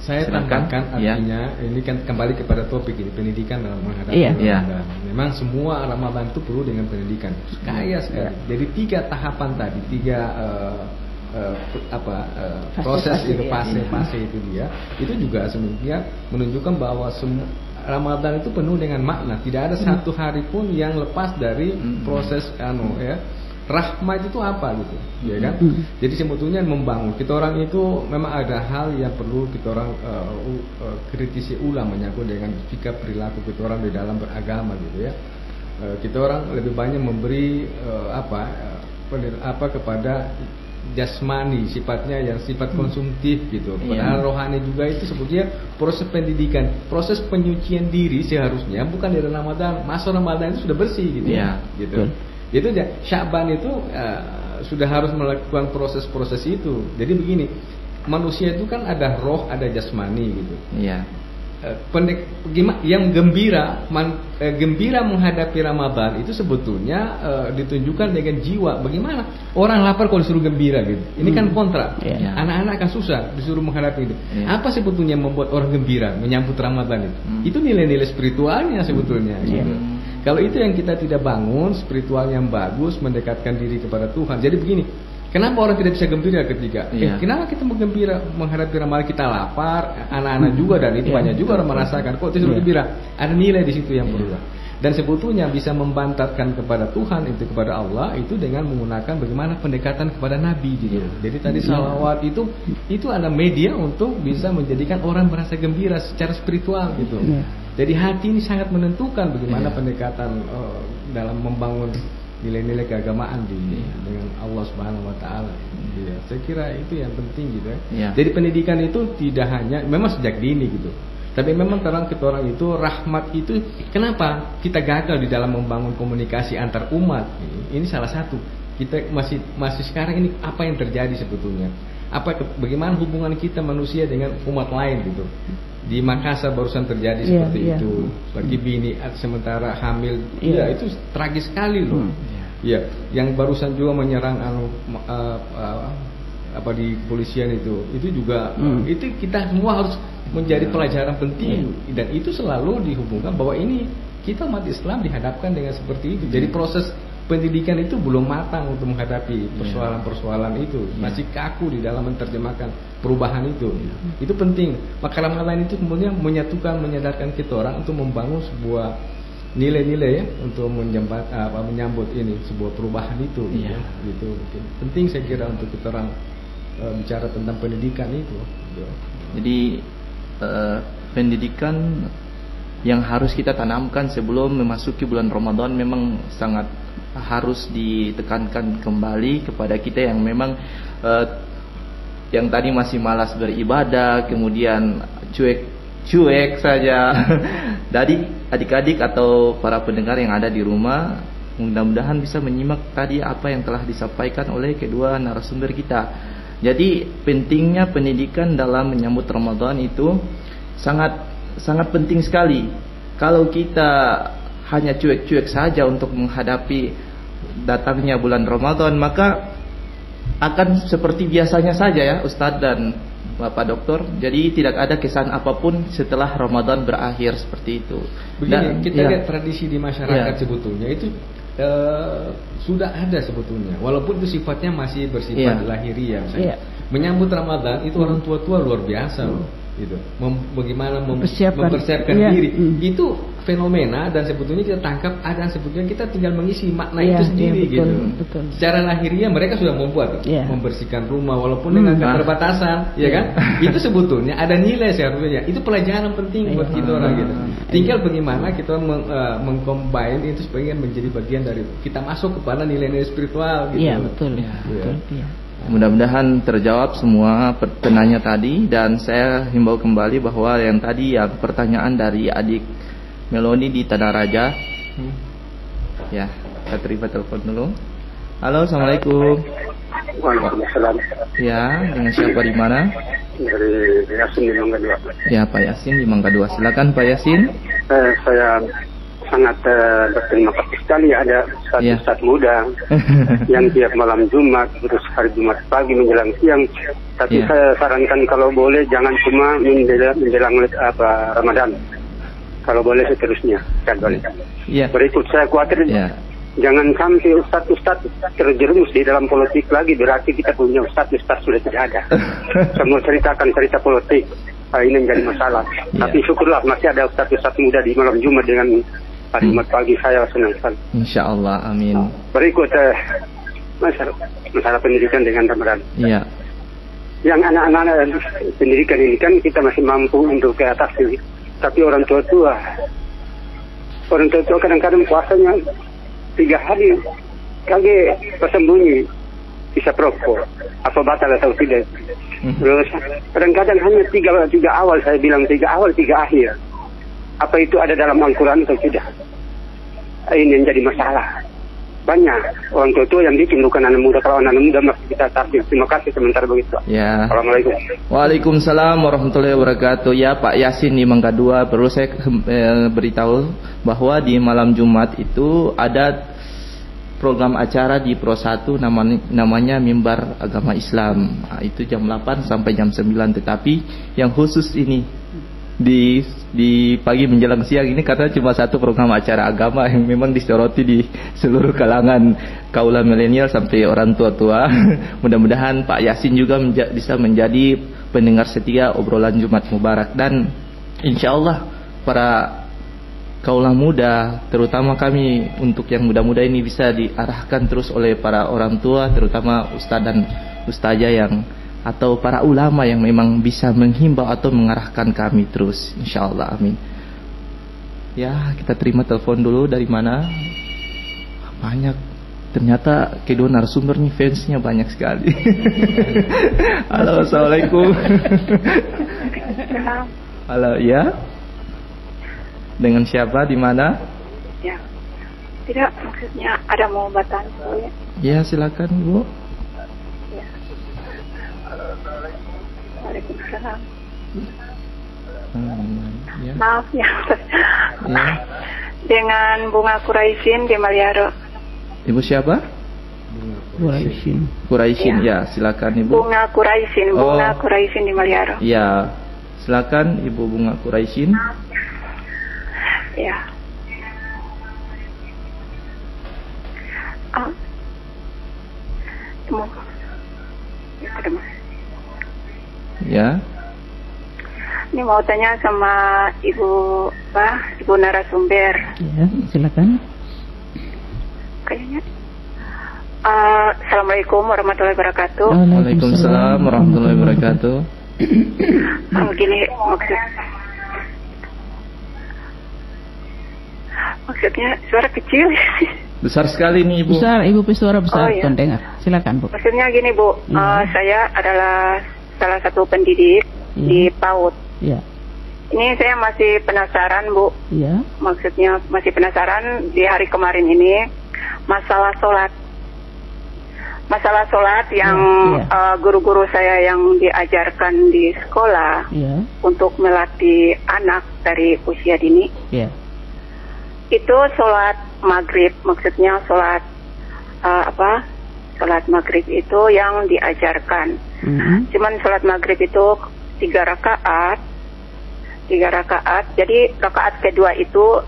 Saya Silakan. tambahkan Iya. artinya ini kan kembali kepada topik ini pendidikan dalam menghadapi Iya. Iya. Ramadan. Memang semua Ramadan itu perlu dengan pendidikan. Kaya sekali. Jadi tiga tahapan tadi, tiga eh, eh, apa Fase-fase, proses itu fase-fase itu dia itu juga sebenarnya menunjukkan bahwa semua Ramadan itu penuh dengan makna. Tidak ada satu hari pun yang lepas dari Hmm. proses anu ya. Rahmat itu apa gitu, ya kan? Hmm. Jadi sebetulnya membangun kita orang itu memang ada hal yang perlu kita orang eh, u- eh, kritisi ulang menyangkut dengan sikap perilaku kita orang di dalam beragama gitu ya. Kita orang lebih banyak memberi eh, apa apa kepada jasmani sifatnya yang sifat konsumtif gitu. Padahal rohani juga itu sebetulnya proses pendidikan, proses penyucian diri seharusnya bukan dari Ramadan. Masa Ramadan itu sudah bersih gitu Iya, ya. Gitu. Itu aja. Syaban itu eh, sudah harus melakukan proses-proses itu. Jadi begini, manusia itu kan ada roh, ada jasmani gitu. Iya. Eh, yang gembira man- eh, gembira menghadapi Ramadan itu sebetulnya eh, ditunjukkan dengan jiwa. Bagaimana orang lapar kalau disuruh gembira gitu? Ini kan kontra. Iya. Anak-anak akan susah disuruh menghadapi itu. Iya. Apa sebetulnya yang membuat orang gembira menyambut Ramadan itu? Hmm. Itu nilai-nilai spiritualnya sebetulnya. Iya. Gitu. Kalau itu yang kita tidak bangun, spiritual yang bagus, mendekatkan diri kepada Tuhan. Jadi begini, kenapa orang tidak bisa gembira ketika? Iya. Eh, kenapa kita mau gembira menghadapi Ramadan? Kita lapar, anak-anak juga dan itu Iya. banyak juga orang merasakan. Kok disuruh Iya. gembira? Ada nilai di situ yang perlu. Dan sebetulnya bisa membantatkan kepada Tuhan itu kepada Allah itu dengan menggunakan bagaimana pendekatan kepada Nabi gitu. Jadi tadi salawat itu itu ada media untuk bisa menjadikan orang merasa gembira secara spiritual gitu. Iya. Jadi hati ini sangat menentukan bagaimana pendekatan eh, dalam membangun nilai-nilai keagamaan di dengan Allah Subhanahu wa taala. Iya, saya kira itu yang penting gitu ya. Iya. Jadi pendidikan itu tidak hanya memang sejak dini gitu. Tapi memang terang kita orang itu rahmat itu kenapa kita gagal di dalam membangun komunikasi antar umat? Ini salah satu. Kita masih masih sekarang ini apa yang terjadi sebetulnya? Apa bagaimana hubungan kita manusia dengan umat lain gitu? Di Makassar barusan terjadi Iya, seperti iya. itu. Bagi bini at- sementara hamil, Iya. iya itu tragis sekali loh. Hmm. Iya, yang barusan juga menyerang anu eh, eh, apa di kepolisian itu, itu juga Hmm. itu kita semua harus menjadi pelajaran penting dan itu selalu dihubungkan bahwa ini kita umat Islam dihadapkan dengan seperti itu. Jadi proses pendidikan itu belum matang untuk menghadapi persoalan-persoalan itu, masih kaku di dalam menerjemahkan perubahan itu. Itu penting. Maka Ramadan itu kemudian menyatukan, menyadarkan kita orang untuk membangun sebuah nilai-nilai ya untuk menjembat apa menyambut ini sebuah perubahan itu gitu, Iya. gitu mungkin penting saya kira untuk kita orang eh, bicara tentang pendidikan itu gitu. Jadi eh, pendidikan yang harus kita tanamkan sebelum memasuki bulan Ramadan memang sangat harus ditekankan kembali kepada kita yang memang eh, yang tadi masih malas beribadah, kemudian cuek cuek saja. Dari adik-adik atau para pendengar yang ada di rumah, mudah-mudahan bisa menyimak tadi apa yang telah disampaikan oleh kedua narasumber kita. Jadi pentingnya pendidikan dalam menyambut Ramadan itu sangat sangat penting sekali. Kalau kita hanya cuek-cuek saja untuk menghadapi datangnya bulan Ramadan, maka akan seperti biasanya saja ya Ustadz dan Bapak Dokter. Jadi tidak ada kesan apa pun setelah Ramadan berakhir seperti itu. Begini, Dan- kita ya. lihat tradisi di masyarakat Iya. sebetulnya itu eh, sudah ada sebetulnya, walaupun itu sifatnya masih bersifat Iya. lahiriah. Iya. Menyambut Ramadan itu orang tua-tua luar biasa loh, gitu. Mem- bagaimana mem- Mempersiapkan. mempersiapkan Iya. diri. Hmm. Itu fenomena dan sebetulnya kita tangkap ada yang sebetulnya kita tinggal mengisi makna Iya, itu sendiri iya, betul, gitu. betul. Secara lahiriah mereka sudah membuat Iya. membersihkan rumah walaupun dengan Hmm. keterbatasan, ya kan? itu sebetulnya ada nilai seharusnya. Itu pelajaran penting buat Iya. kita orang gitu. Iya. Tinggal bagaimana kita meng, eh, mengcombine itu supaya menjadi bagian dari kita masuk kepada nilai-nilai spiritual gitu. Iya betul. Iya. Betul. Iya. Mudah-mudahan terjawab semua penanya tadi dan saya himbau kembali bahwa yang tadi yang pertanyaan dari adik Meloni di Tanah Raja. Ya, kita terima telepon dulu. Halo, assalamualaikum. Waalaikumsalam Ya, dengan siapa di mana? dari Yasin di Mangga Dua. Ya, Pak Yasin di Mangga Dua. Silakan Pak Yasin. Eh, saya sangat eh, berterima kasih sekali ada satu Iya. ustadz muda yang tiap malam Jumat terus hari Jumat pagi menjelang siang. Tapi Iya. saya sarankan kalau boleh jangan cuma menjelang, menjelang apa Ramadan. Kalau boleh seterusnya jadwalnya. Iya. Berikut saya khawatir Ya. jangan sampai ustadz-ustadz terjerumus di dalam politik lagi berarti kita punya ustadz-ustadz sudah tidak ada. Semua ceritakan cerita politik. Ini menjadi masalah. Ya. Tapi syukurlah masih ada ustadz-ustadz muda di malam Jumat dengan hari Jumat pagi saya senang sekali. Insya Allah, amin. Berikut eh, masalah, masalah pendidikan dengan Ramadan. Iya. Yang anak-anak pendidikan ini kan kita masih mampu untuk ke atas ini. Tapi orang tua-tua, orang tua-tua kadang-kadang puasanya tiga hari kage tersembunyi bisa perokok apa batal atau tidak. Terus kadang-kadang hanya tiga tiga awal saya bilang tiga awal tiga akhir. Apa itu ada dalam Al-Quran atau tidak? Ini yang jadi masalah. Banyak orang tua-tua yang bikin bukan anak muda. Kalau anak muda masih kita takdir. Terima kasih sementara begitu. Ya. Assalamualaikum. Waalaikumsalam warahmatullahi wabarakatuh. Ya Pak Yasin di Mangga Dua perlu saya eh, beritahu bahwa di malam Jumat itu ada program acara di Pro 1 namanya, namanya Mimbar Agama Islam. Nah, itu jam 8 sampai jam 9 tetapi yang khusus ini di di pagi menjelang siang ini karena cuma satu program acara agama yang memang disoroti di seluruh kalangan kaula milenial sampai orang tua-tua. Mudah-mudahan Pak Yasin juga menja- bisa menjadi pendengar setia obrolan Jumat Mubarak dan insya Allah para kaulah muda, terutama kami untuk yang muda-muda ini bisa diarahkan terus oleh para orang tua, terutama ustadz dan ustazah yang atau para ulama yang memang bisa menghimbau atau mengarahkan kami terus, insya Allah, amin. Ya, kita terima telepon dulu dari mana? Banyak. Ternyata kedua narasumber nih fansnya banyak sekali. Halo, assalamualaikum. Halo, ya. Dengan siapa? Di mana? Ya. Tidak, maksudnya ada mau bantu ya. Ya, silakan, Bu. Waalaikumsalam. Hmm, ya. Maaf ya. ya. Dengan Bunga Kuraisin di Maliaro. Ibu siapa? Quraisyin. Quraisyin, ya. silakan Ibu. Bunga Kuraisin, Bunga Oh. Kuraisin di Maliaro. Ya, silakan Ibu Bunga Quraisyin. Ya. Ah. Temu. Ya. Ya. Ini mau tanya sama Ibu apa? Ibu narasumber. Ya, silakan. Kayaknya. Ah, Assalamualaikum warahmatullahi wabarakatuh. Waalaikumsalam warahmatullahi wabarakatuh. Ah, gini maksud maksudnya suara kecil. Besar sekali nih Ibu. Besar, Ibu suara besar, Oh, iya. Dengar. Silakan, Bu. maksudnya gini Bu, Ah, saya adalah salah satu pendidik di PAUD. Ya. Ini saya masih penasaran Bu, Ya. maksudnya masih penasaran di hari kemarin ini masalah sholat. Masalah sholat yang Ya, eh, guru-guru saya yang diajarkan di sekolah Ya. untuk melatih anak dari usia dini Ya. itu sholat maghrib maksudnya sholat eh, apa sholat maghrib itu yang diajarkan Mhm. cuman sholat maghrib itu tiga rakaat tiga rakaat jadi rakaat kedua itu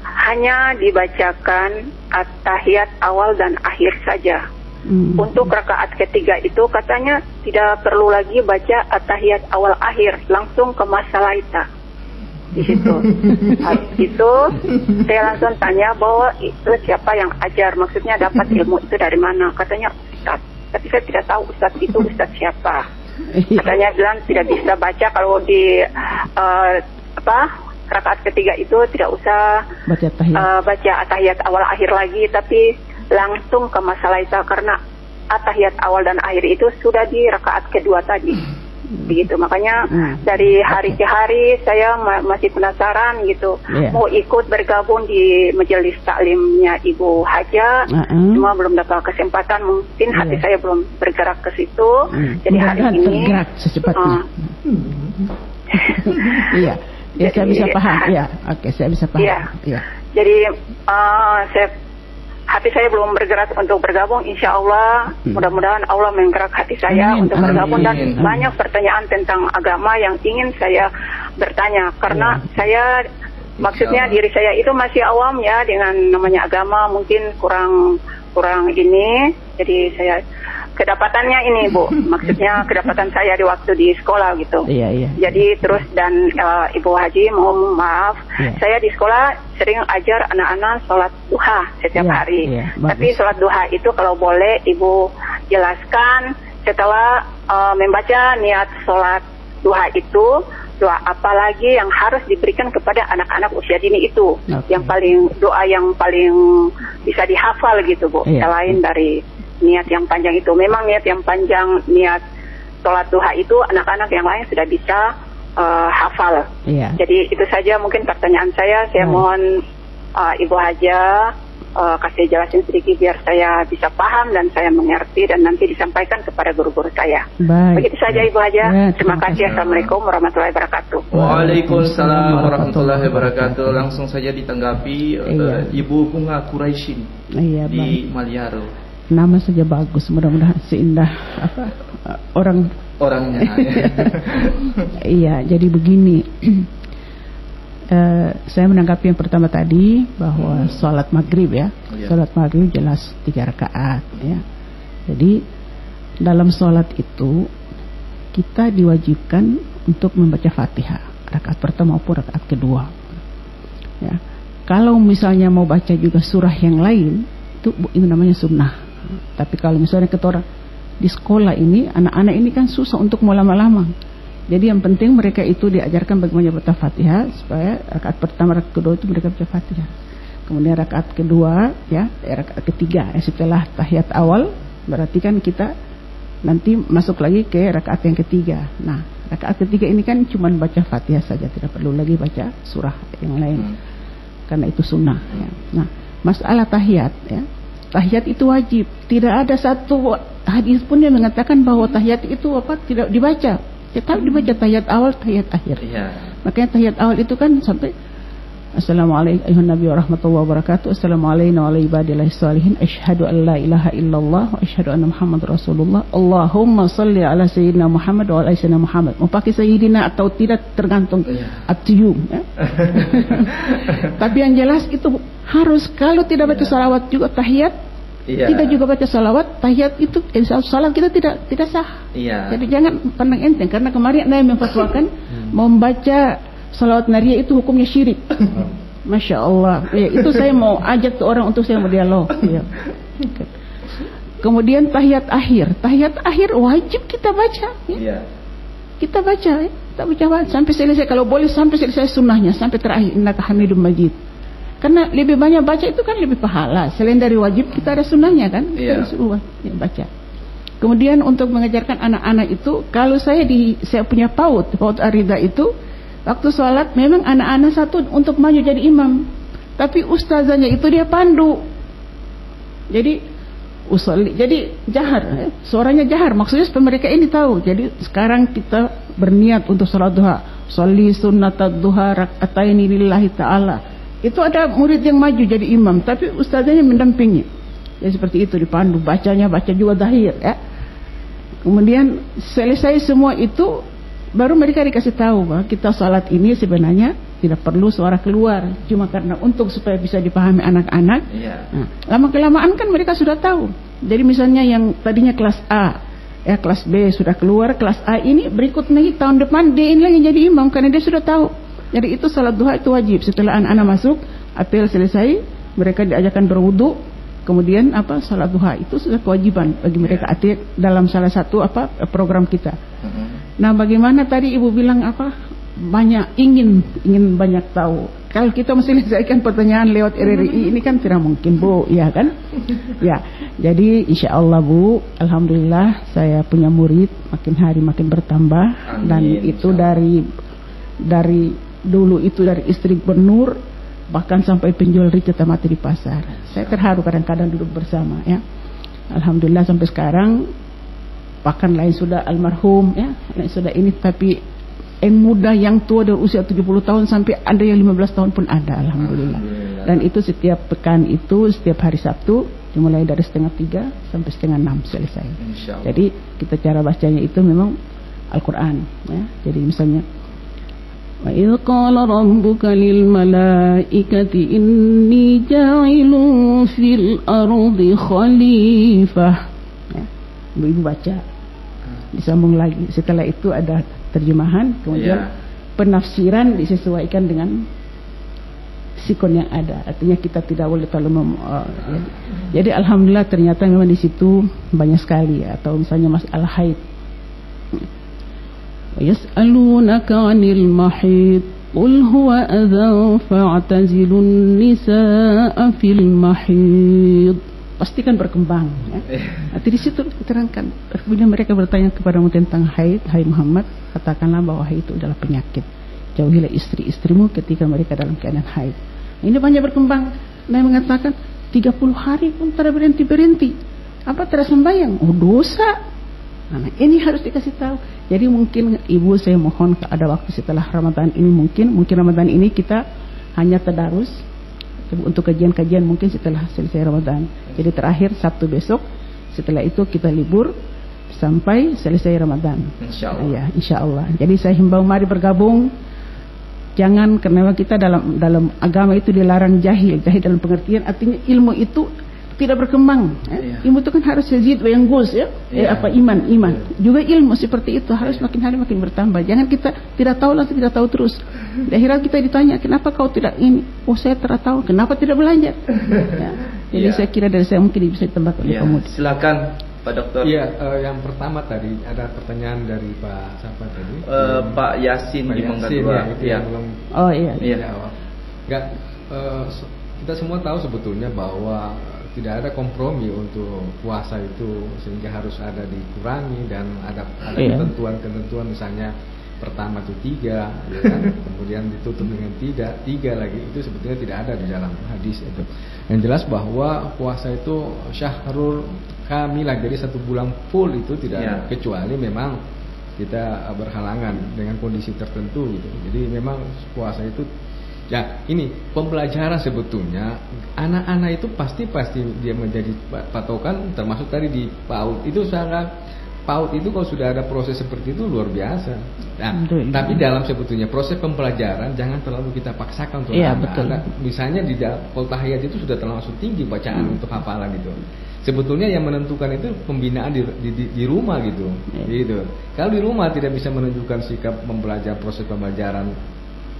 hanya dibacakan at-tahiyat awal dan akhir saja Hmm. untuk rakaat ketiga itu katanya tidak perlu lagi baca at-tahiyat awal akhir langsung ke masalah di situ. Habis itu saya langsung tanya bahwa itu siapa yang ajar, maksudnya dapat ilmu itu dari mana? Katanya Ustaz. Tapi saya tidak tahu Ustaz itu Ustaz siapa. Katanya bilang tidak bisa baca kalau di eh, apa rakaat ketiga itu tidak usah Baca tahiyat. eh, baca atahiyat awal akhir lagi, tapi langsung ke masalah itu karena atahiyat awal dan akhir itu sudah di rakaat kedua tadi. Begitu makanya Hmm. dari hari ke hari saya ma- masih penasaran gitu Iya. mau ikut bergabung di majelis taklimnya Ibu Haja Uh-uh. cuma belum dapat kesempatan mungkin hati Iya. saya belum bergerak ke situ Hmm. jadi hari ini tergerak secepatnya. uh, Iya. Ya, saya bisa paham. ah, Ya, oke, saya bisa paham. Iya. Iya. Jadi uh, saya hati saya belum bergerak untuk bergabung. Insya Allah, Hmm. mudah-mudahan Allah menggerak hati saya Amin, untuk amin. bergabung dan Amin. banyak pertanyaan tentang agama yang ingin saya bertanya karena Iya. saya maksudnya diri saya itu masih awam ya dengan namanya agama mungkin kurang kurang ini. Jadi saya kedapatannya ini Bu, maksudnya kedapatan saya di waktu di sekolah gitu. Iya, iya. Jadi terus dan eh, Ibu Haji mohon maaf, Iya. saya di sekolah sering ajar anak-anak sholat duha setiap Iya, hari. iya, bagus. Tapi sholat duha itu kalau boleh Ibu jelaskan setelah eh, membaca niat sholat duha itu doa apa lagi yang harus diberikan kepada anak-anak usia dini itu Oke. yang paling doa yang paling bisa dihafal gitu bu Iya. selain dari niat yang panjang itu memang niat yang panjang niat sholat duha itu anak-anak yang lain sudah bisa eh, hafal Iya. jadi itu saja mungkin pertanyaan saya. Saya Baik. mohon uh, Ibu Haja uh, kasih jelasin sedikit biar saya bisa paham dan saya mengerti dan nanti disampaikan kepada guru-guru saya. Baik. Begitu saja Ibu Haja. Ya, terima kasih. Assalamualaikum warahmatullahi wabarakatuh. Waalaikumsalam warahmatullahi wabarakatuh. Langsung saja ditanggapi Iya. Ibu Bunga Quraisyin Iya, di Maliaro. Nama saja bagus, mudah-mudahan seindah apa uh, orang Orangnya. Iya, jadi begini. Eh, saya menanggapi yang pertama tadi bahwa sholat maghrib ya, Iya. sholat maghrib jelas tiga rakaat ya. Jadi dalam sholat itu kita diwajibkan untuk membaca fatihah rakaat pertama maupun rakaat kedua. Ya, kalau misalnya mau baca juga surah yang lain itu itu namanya sunnah tapi kalau misalnya ketora di sekolah ini anak-anak ini kan susah untuk mau lama-lama. Jadi yang penting mereka itu diajarkan bagaimana baca fatihah supaya rakaat pertama rakaat kedua itu mereka baca fatihah. Kemudian rakaat kedua ya eh, rakaat ketiga ya, setelah tahiyat awal berarti kan kita nanti masuk lagi ke rakaat yang ketiga. Nah rakaat ketiga ini kan cuma baca fatihah saja tidak perlu lagi baca surah yang lain. Hmm. karena itu sunnah ya. nah masalah tahiyat ya tahiyat itu wajib. Tidak ada satu hadis pun yang mengatakan bahwa tahiyat itu apa tidak dibaca. Tetap dibaca tahiyat awal tahiyat akhir. Ya. makanya tahiyat awal itu kan sampai Assalamualaikum ayuhan nabi wa rahmatullahi wabarakatuh Assalamualaikum wa ala ibadillahi salihin Ashhadu an la ilaha illallah Wa ashhadu anna muhammad rasulullah Allahumma salli ala sayyidina Muhammad Wa ala sayyidina Muhammad Mau pakai sayyidina atau tidak tergantung. Up to you ya? Tapi yang jelas itu harus Kalau tidak baca yeah. salawat juga tahiyat yeah. Kita juga baca salawat Tahiyat itu eh, salat kita tidak tidak sah yeah. Jadi jangan pandang enteng Karena kemarin ada yang memfatwakan hmm. Membaca salawat naria itu hukumnya syirik. Masya Allah. Ya, itu saya mau ajak ke orang untuk saya mau dialog. Ya. Kemudian tahiyat akhir. Tahiyat akhir wajib kita baca. Ya. Iya. Kita baca. Ya. Kita baca sampai selesai. Kalau boleh sampai selesai sunnahnya. Sampai terakhir. Innaka hamidum majid. Karena lebih banyak baca itu kan lebih pahala. Selain dari wajib kita ada sunnahnya kan. Iya. Ya, baca. Kemudian untuk mengajarkan anak-anak itu. Kalau saya di saya punya paut. Paut arida itu Waktu sholat memang anak-anak satu untuk maju jadi imam. Tapi ustazanya itu dia pandu. Jadi usul jadi jahar ya. suaranya jahar. Maksudnya mereka ini tahu. Jadi sekarang kita berniat untuk sholat duha. Sholli sunnat duha rakataini lillahi ta'ala. Itu ada murid yang maju jadi imam. Tapi ustazanya mendampingi. Ya seperti itu. Dipandu bacanya baca juga dahir ya. Kemudian selesai semua itu baru mereka dikasih tahu bahwa kita salat ini sebenarnya tidak perlu suara keluar. Cuma karena untuk supaya bisa dipahami anak-anak. Iya. nah, lama kelamaan kan mereka sudah tahu. Jadi misalnya yang tadinya kelas A ya kelas B sudah keluar kelas A ini berikutnya tahun depan D ini lagi jadi imam karena dia sudah tahu. Jadi itu salat duha itu wajib. Setelah anak-anak masuk apel selesai mereka diajarkan berwudu kemudian apa salat duha itu sudah kewajiban bagi mereka yeah. dalam salah satu apa program kita. Uh -huh. Nah, bagaimana tadi Ibu bilang apa? Banyak ingin ingin banyak tahu. Kalau kita mesti selesaikan pertanyaan lewat RRI ini kan tidak mungkin, Bu, ya kan? Ya. Jadi insya Allah Bu, alhamdulillah saya punya murid makin hari makin bertambah Amin, dan itu dari dari dulu itu dari istri gubernur bahkan sampai penjual rica mati di pasar. Saya terharu kadang-kadang duduk bersama ya. Alhamdulillah sampai sekarang bahkan lain sudah almarhum ya. Lain sudah ini tapi yang muda yang tua dari usia 70 tahun sampai ada yang 15 tahun pun ada alhamdulillah, dan itu setiap pekan itu setiap hari Sabtu dimulai dari setengah tiga sampai setengah enam selesai. Jadi kita cara bacanya itu memang Al-Quran ya. Jadi misalnya Wa idh qala rabbuka lil malaikati inni ja'ilun fil ardi khalifah ibu baca disambung lagi setelah itu ada terjemahan kemudian yeah. penafsiran disesuaikan dengan sikon yang ada artinya kita tidak boleh terlalu mem, uh, ya. jadi alhamdulillah ternyata memang di situ banyak sekali ya. atau misalnya masalah haid yas'alunaka 'anil mahid قل هو أذى فاعتزلوا النساء في المحيض pasti kan berkembang. Ya. Nanti di situ diterangkan. Kemudian mereka bertanya kepadamu tentang haid, Hai Muhammad, katakanlah bahwa haid itu adalah penyakit. Jauhilah istri-istrimu ketika mereka dalam keadaan haid. Ini banyak berkembang. Nabi mengatakan 30 hari pun tidak berhenti berhenti. Apa tidak sembahyang? Oh dosa. Nah, ini harus dikasih tahu. Jadi mungkin ibu saya mohon ada waktu setelah Ramadan ini mungkin mungkin Ramadan ini kita hanya tadarus untuk kajian-kajian mungkin setelah selesai Ramadan. Jadi terakhir Sabtu besok, setelah itu kita libur sampai selesai Ramadan. Insya Allah. Ya, insya Allah. Jadi saya himbau mari bergabung. Jangan karena kita dalam dalam agama itu dilarang jahil. Jahil dalam pengertian artinya ilmu itu tidak berkembang. Ya. Ilmu itu kan harus yazid yang goals ya. Eh, Iya. apa iman, iman. Juga ilmu seperti itu harus makin hari makin bertambah. Jangan kita tidak tahu langsung tidak tahu terus. Di akhirat kita ditanya, kenapa kau tidak ini? Oh saya tidak tahu. Kenapa tidak belajar? Ya. Jadi Iya. saya kira dari saya mungkin bisa ditambahkan oleh Ya, pemuda. silakan Pak Dokter. Iya, eh, yang pertama tadi ada pertanyaan dari Pak siapa tadi? Eh, Pak Yasin Pak di Mangga Yasin, Dua. ya, itu Iya. yang belum Oh iya. Iya. Enggak, eh, se- kita semua tahu sebetulnya bahwa tidak ada kompromi untuk puasa itu sehingga harus ada dikurangi dan ada ada Iya. ketentuan-ketentuan misalnya pertama itu tiga, ya kan? kemudian ditutup dengan tidak tiga lagi itu sebetulnya tidak ada di dalam hadis itu. Yang jelas bahwa puasa itu syahrul kamilah jadi satu bulan full itu tidak Iya. kecuali memang kita berhalangan dengan kondisi tertentu gitu. Jadi memang puasa itu ya ini pembelajaran sebetulnya anak-anak itu pasti pasti dia menjadi pa- patokan termasuk tadi di PAUD itu sangat PAUD itu kalau sudah ada proses seperti itu luar biasa. Nah, Betul. tapi dalam sebetulnya proses pembelajaran jangan terlalu kita paksakan untuk Iya, anak-anak. betul. Misalnya di dalam tahiyat itu sudah terlalu tinggi bacaan untuk hafalan itu. Sebetulnya yang menentukan itu pembinaan di, di, di, di rumah gitu. Iya. Gitu. Kalau di rumah tidak bisa menunjukkan sikap membelajar proses pembelajaran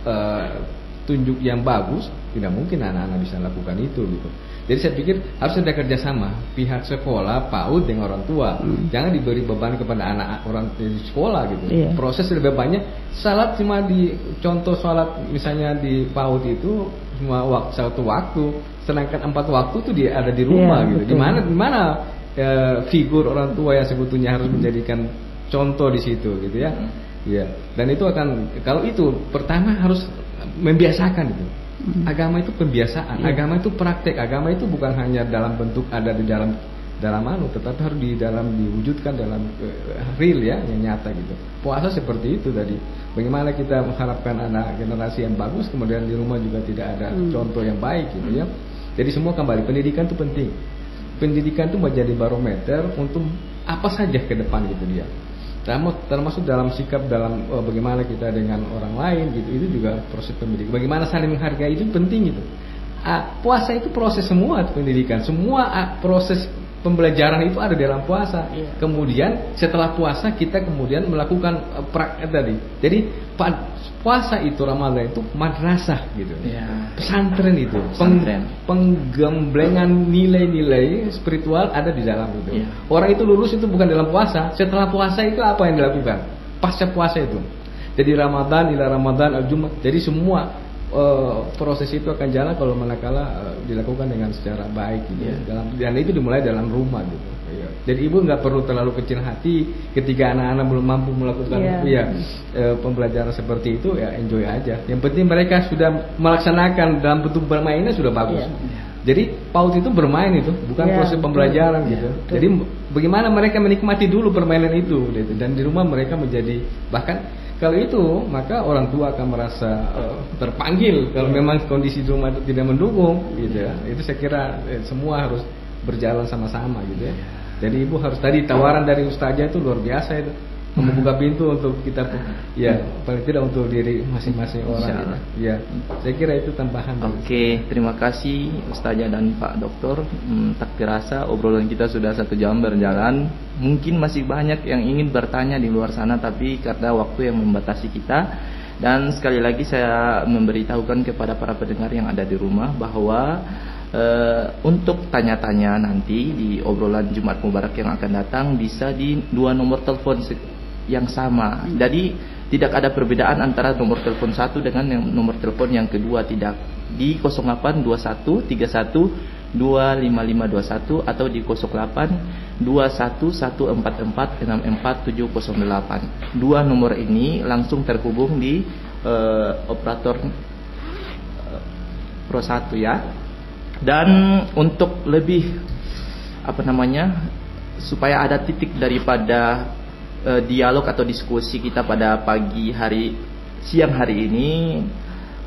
eh, tunjuk yang bagus, tidak mungkin anak-anak bisa lakukan itu gitu. Jadi saya pikir harus ada kerjasama pihak sekolah, PAUD dengan orang tua. Jangan diberi beban kepada anak orang di sekolah gitu. Iya. Proses lebih banyak. Salat cuma di contoh salat misalnya di PAUD itu cuma waktu satu waktu, sedangkan empat waktu itu dia ada di rumah Iya, gitu. betul. Di mana di mana eh, figur orang tua yang sebetulnya harus menjadikan contoh di situ gitu ya. Iya. Dan itu akan kalau itu pertama harus membiasakan itu. Agama itu pembiasaan, Iya. agama itu praktek, agama itu bukan hanya dalam bentuk ada di dalam dalam anu, tetapi harus di dalam diwujudkan dalam eh, real ya, yang nyata gitu. Puasa seperti itu tadi. Bagaimana kita mengharapkan anak generasi yang bagus, kemudian di rumah juga tidak ada Hmm. contoh yang baik gitu ya. Jadi semua kembali pendidikan itu penting. Pendidikan itu menjadi barometer untuk apa saja ke depan gitu dia. Termasuk, dalam sikap dalam eh, bagaimana kita dengan orang lain gitu itu juga proses pendidikan. Bagaimana saling menghargai itu penting gitu. Ah, puasa itu proses semua pendidikan, semua ah, proses pembelajaran itu ada dalam puasa. Iya. Kemudian setelah puasa kita kemudian melakukan eh, prak eh, tadi. Jadi puasa itu Ramadan itu madrasah gitu. Iya. Pesantren itu, peng- Pesantren. penggemblengan nilai-nilai spiritual ada di dalam itu. Iya. Orang itu lulus itu bukan dalam puasa. Setelah puasa itu apa yang dilakukan? Pasca puasa itu. Jadi Ramadan ila Ramadan al Jumat. Jadi semua eh, proses itu akan jalan kalau manakala eh, dilakukan dengan secara baik gitu. Iya. Dalam dan itu dimulai dalam rumah gitu. Iya. Jadi ibu nggak perlu terlalu kecil hati ketika anak-anak belum mampu melakukan Iya. iya, eh, pembelajaran seperti itu ya enjoy aja. Yang penting mereka sudah melaksanakan dalam bentuk bermainnya sudah bagus. Iya. Jadi PAUD itu bermain itu, bukan Iya, proses pembelajaran Iya, gitu. betul. Jadi bagaimana mereka menikmati dulu permainan itu gitu. dan di rumah mereka menjadi bahkan kalau itu maka orang tua akan merasa eh, terpanggil kalau memang kondisi di rumah itu tidak mendukung gitu ya. Itu saya kira eh, semua harus berjalan sama-sama gitu ya. Jadi ibu harus tadi tawaran dari ustazah itu luar biasa itu membuka pintu untuk kita ya paling tidak untuk diri masing-masing orang gitu. Ya, saya kira itu tambahan. Oke, terima kasih Ustazah dan Pak Dokter. Hmm, tak terasa obrolan kita sudah satu jam berjalan. Mungkin masih banyak yang ingin bertanya di luar sana, tapi karena waktu yang membatasi kita. Dan sekali lagi saya memberitahukan kepada para pendengar yang ada di rumah bahwa eh, untuk tanya-tanya nanti di obrolan Jumat Mubarak yang akan datang bisa di dua nomor telepon yang sama. Jadi tidak ada perbedaan antara nomor telepon satu dengan yang nomor telepon yang kedua tidak di 0821 31 25521 atau di 08 21144 64708. Dua nomor ini langsung terhubung di eh, operator eh, Pro 1 ya. Dan untuk lebih apa namanya supaya ada titik daripada dialog atau diskusi kita pada pagi hari siang hari ini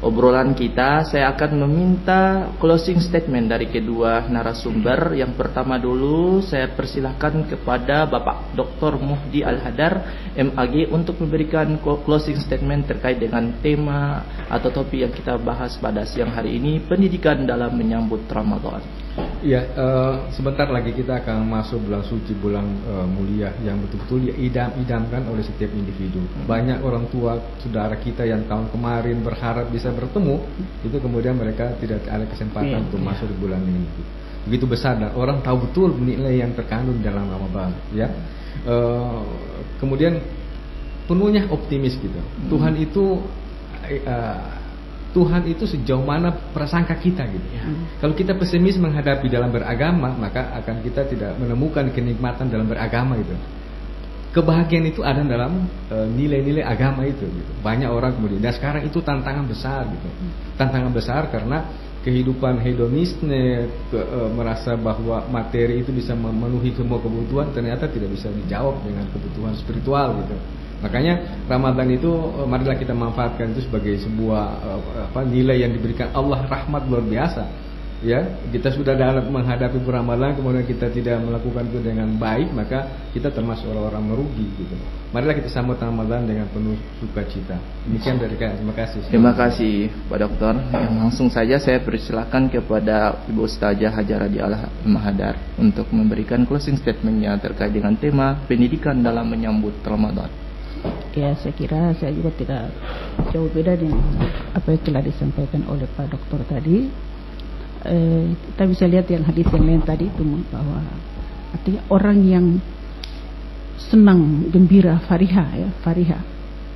obrolan kita saya akan meminta closing statement dari kedua narasumber yang pertama dulu saya persilahkan kepada Bapak Dr. Muhdi Al-Hadar MAG untuk memberikan closing statement terkait dengan tema atau topik yang kita bahas pada siang hari ini pendidikan dalam menyambut Ramadan Ya, uh, sebentar lagi kita akan masuk bulan suci, bulan uh, mulia yang betul-betul idam-idamkan oleh setiap individu. Banyak orang tua, saudara kita yang tahun kemarin berharap bisa bertemu, itu kemudian mereka tidak ada kesempatan yeah, untuk yeah. masuk di bulan ini. Begitu besar dan orang tahu betul nilai yang terkandung dalam Ramadan. Ya, uh, kemudian penuhnya optimis gitu. Hmm. Tuhan itu uh, Tuhan itu sejauh mana prasangka kita gitu. Ya. Hmm. Kalau kita pesimis menghadapi dalam beragama, maka akan kita tidak menemukan kenikmatan dalam beragama itu. Kebahagiaan itu ada dalam e, nilai-nilai agama itu. Gitu. Banyak orang kemudian. Dan sekarang itu tantangan besar gitu. Tantangan besar karena kehidupan hedonisnya ke, uh, merasa bahwa materi itu bisa memenuhi semua kebutuhan ternyata tidak bisa dijawab dengan kebutuhan spiritual gitu. Makanya Ramadan itu eh, marilah kita manfaatkan itu sebagai sebuah eh, apa, nilai yang diberikan Allah rahmat luar biasa. Ya, kita sudah dalam menghadapi Ramadan kemudian kita tidak melakukan itu dengan baik, maka kita termasuk orang-orang merugi gitu. Marilah kita sambut Ramadan dengan penuh sukacita. Demikian dari kami. Terima kasih. Terima kasih Pak Dokter. Yang langsung saja saya persilakan kepada Ibu Ustazah Hajar di Al Mahadar untuk memberikan closing statementnya terkait dengan tema pendidikan dalam menyambut Ramadan ya saya kira saya juga tidak jauh beda dengan apa yang telah disampaikan oleh Pak Dokter tadi. Eh, kita bisa lihat yang hadis yang lain tadi itu bahwa artinya orang yang senang, gembira, fariha ya, fariha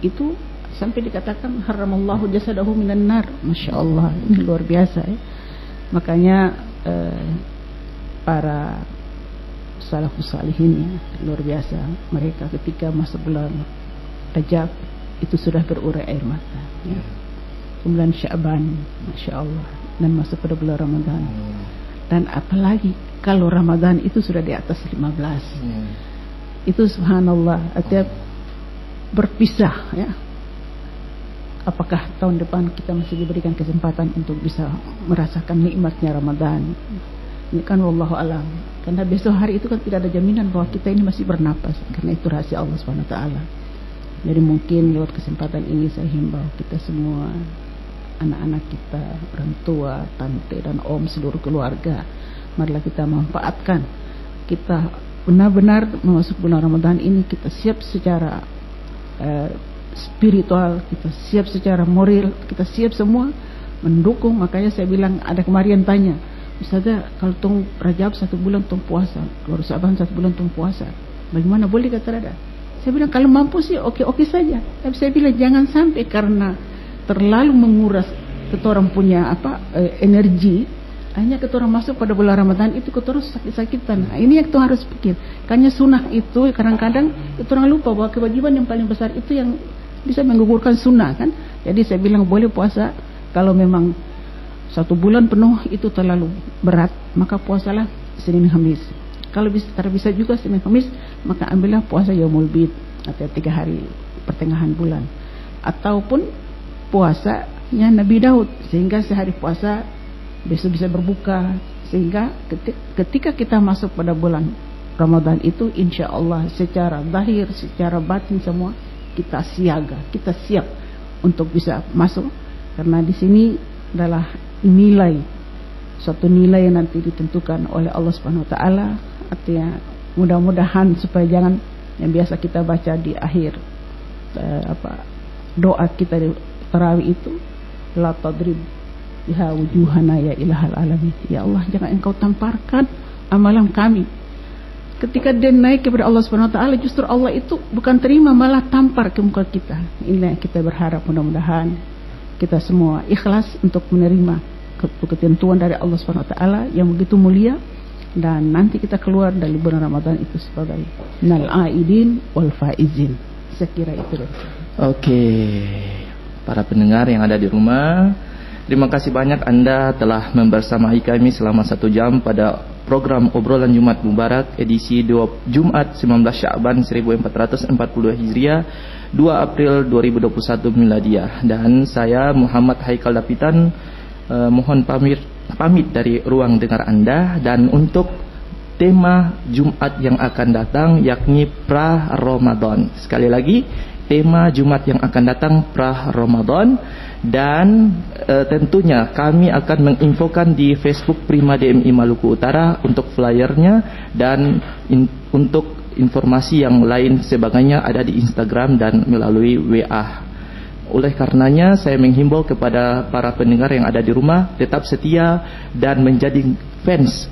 itu sampai dikatakan haramallahu jasadahu minan nar. Masya Allah, ini luar biasa ya. Makanya eh, para salafus salihin ya, luar biasa mereka ketika masuk bulan Rajab itu sudah berurai air mata ya. kemudian Syaban Masya Allah dan masuk pada bulan Ramadan. Hmm. dan apalagi kalau Ramadan itu sudah di atas 15 hmm. itu subhanallah artinya berpisah ya. Apakah tahun depan kita masih diberikan kesempatan untuk bisa merasakan nikmatnya Ramadan? Ini kan wallahu alam. Karena besok hari itu kan tidak ada jaminan bahwa kita ini masih bernapas. Karena itu rahasia Allah Subhanahu wa taala. Jadi mungkin lewat kesempatan ini saya himbau kita semua anak-anak kita, orang tua, tante dan om seluruh keluarga, marilah kita manfaatkan. Kita benar-benar masuk bulan Ramadan ini kita siap secara uh, spiritual, kita siap secara moral, kita siap semua mendukung. Makanya saya bilang ada kemarin tanya, misalnya kalau tung Rajab satu bulan tung puasa, kalau Saban satu bulan tung puasa, bagaimana boleh kata ada? Saya bilang kalau mampu sih oke-oke saja. Tapi saya bilang jangan sampai karena terlalu menguras ketorang punya apa e, energi hanya ketorang masuk pada bulan Ramadan itu ketorang sakit-sakitan. Nah, ini yang kita harus pikir. Karena sunnah itu kadang-kadang ketorang lupa bahwa kewajiban yang paling besar itu yang bisa menggugurkan sunnah kan. Jadi saya bilang boleh puasa kalau memang satu bulan penuh itu terlalu berat maka puasalah Senin Kamis. Kalau bisa bisa juga Senin Kamis, maka ambillah puasa Yaumul Bid atau tiga hari pertengahan bulan. Ataupun puasanya Nabi Daud sehingga sehari puasa besok bisa berbuka. Sehingga ketika kita masuk pada bulan Ramadan itu insya Allah secara zahir, secara batin semua kita siaga, kita siap untuk bisa masuk. Karena di sini adalah nilai suatu nilai yang nanti ditentukan oleh Allah Subhanahu wa taala. Artinya mudah-mudahan supaya jangan yang biasa kita baca di akhir uh, apa doa kita di tarawih itu la tadrib ya wujuhana ya ilahal alamin ya Allah jangan engkau tamparkan amalan kami ketika dia naik kepada Allah Subhanahu wa taala justru Allah itu bukan terima malah tampar ke muka kita ini yang kita berharap mudah-mudahan kita semua ikhlas untuk menerima ketentuan dari Allah Subhanahu wa taala yang begitu mulia dan nanti kita keluar dari bulan Ramadan itu sebagai nal aidin wal faizin. Saya kira itu. Oke. Para pendengar yang ada di rumah, terima kasih banyak Anda telah membersamai kami selama satu jam pada program obrolan Jumat Mubarak edisi 2 Jumat 19 Syaban 1442 Hijriah 2 April 2021 Miladiah. Dan saya Muhammad Haikal Dapitan eh, mohon pamit pamit dari ruang dengar Anda. Dan untuk tema Jumat yang akan datang yakni pra Ramadan. Sekali lagi, tema Jumat yang akan datang pra Ramadan dan e, tentunya kami akan menginfokan di Facebook Prima DMI Maluku Utara untuk flyernya dan in, untuk informasi yang lain sebagainya ada di Instagram dan melalui WA. Oleh karenanya saya menghimbau kepada para pendengar yang ada di rumah tetap setia dan menjadi fans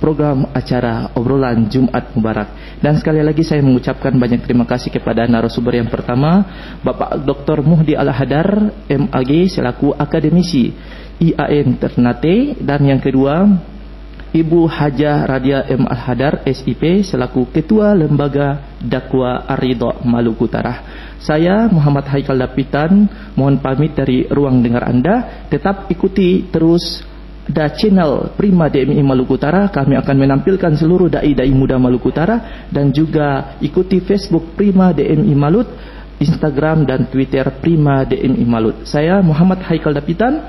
program acara obrolan Jumat Mubarak. Dan sekali lagi saya mengucapkan banyak terima kasih kepada narasumber yang pertama, Bapak Dr. Muhdi Al-Hadar, MAG selaku akademisi IAIN Ternate dan yang kedua Ibu Hajah Radia M. Al-Hadar SIP selaku Ketua Lembaga Dakwa Arido Maluku Utara. Saya Muhammad Haikal Dapitan mohon pamit dari ruang dengar Anda. Tetap ikuti terus da channel Prima DMI Maluku Utara kami akan menampilkan seluruh dai-dai muda Maluku Utara dan juga ikuti Facebook Prima DMI Malut, Instagram dan Twitter Prima DMI Malut. Saya Muhammad Haikal Dapitan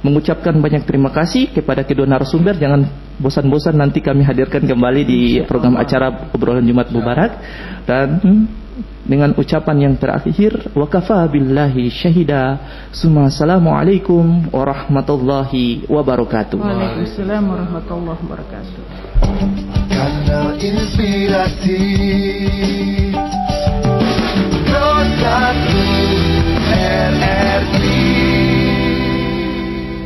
mengucapkan banyak terima kasih kepada kedua narasumber. Jangan bosan-bosan nanti kami hadirkan kembali di program acara obrolan Jumat Mubarak dan hmm, dengan ucapan yang terakhir wa kafa billahi syahida. Summa assalamualaikum warahmatullahi wabarakatuh. Waalaikumsalam warahmatullahi wabarakatuh. Kanal inspirasi RRI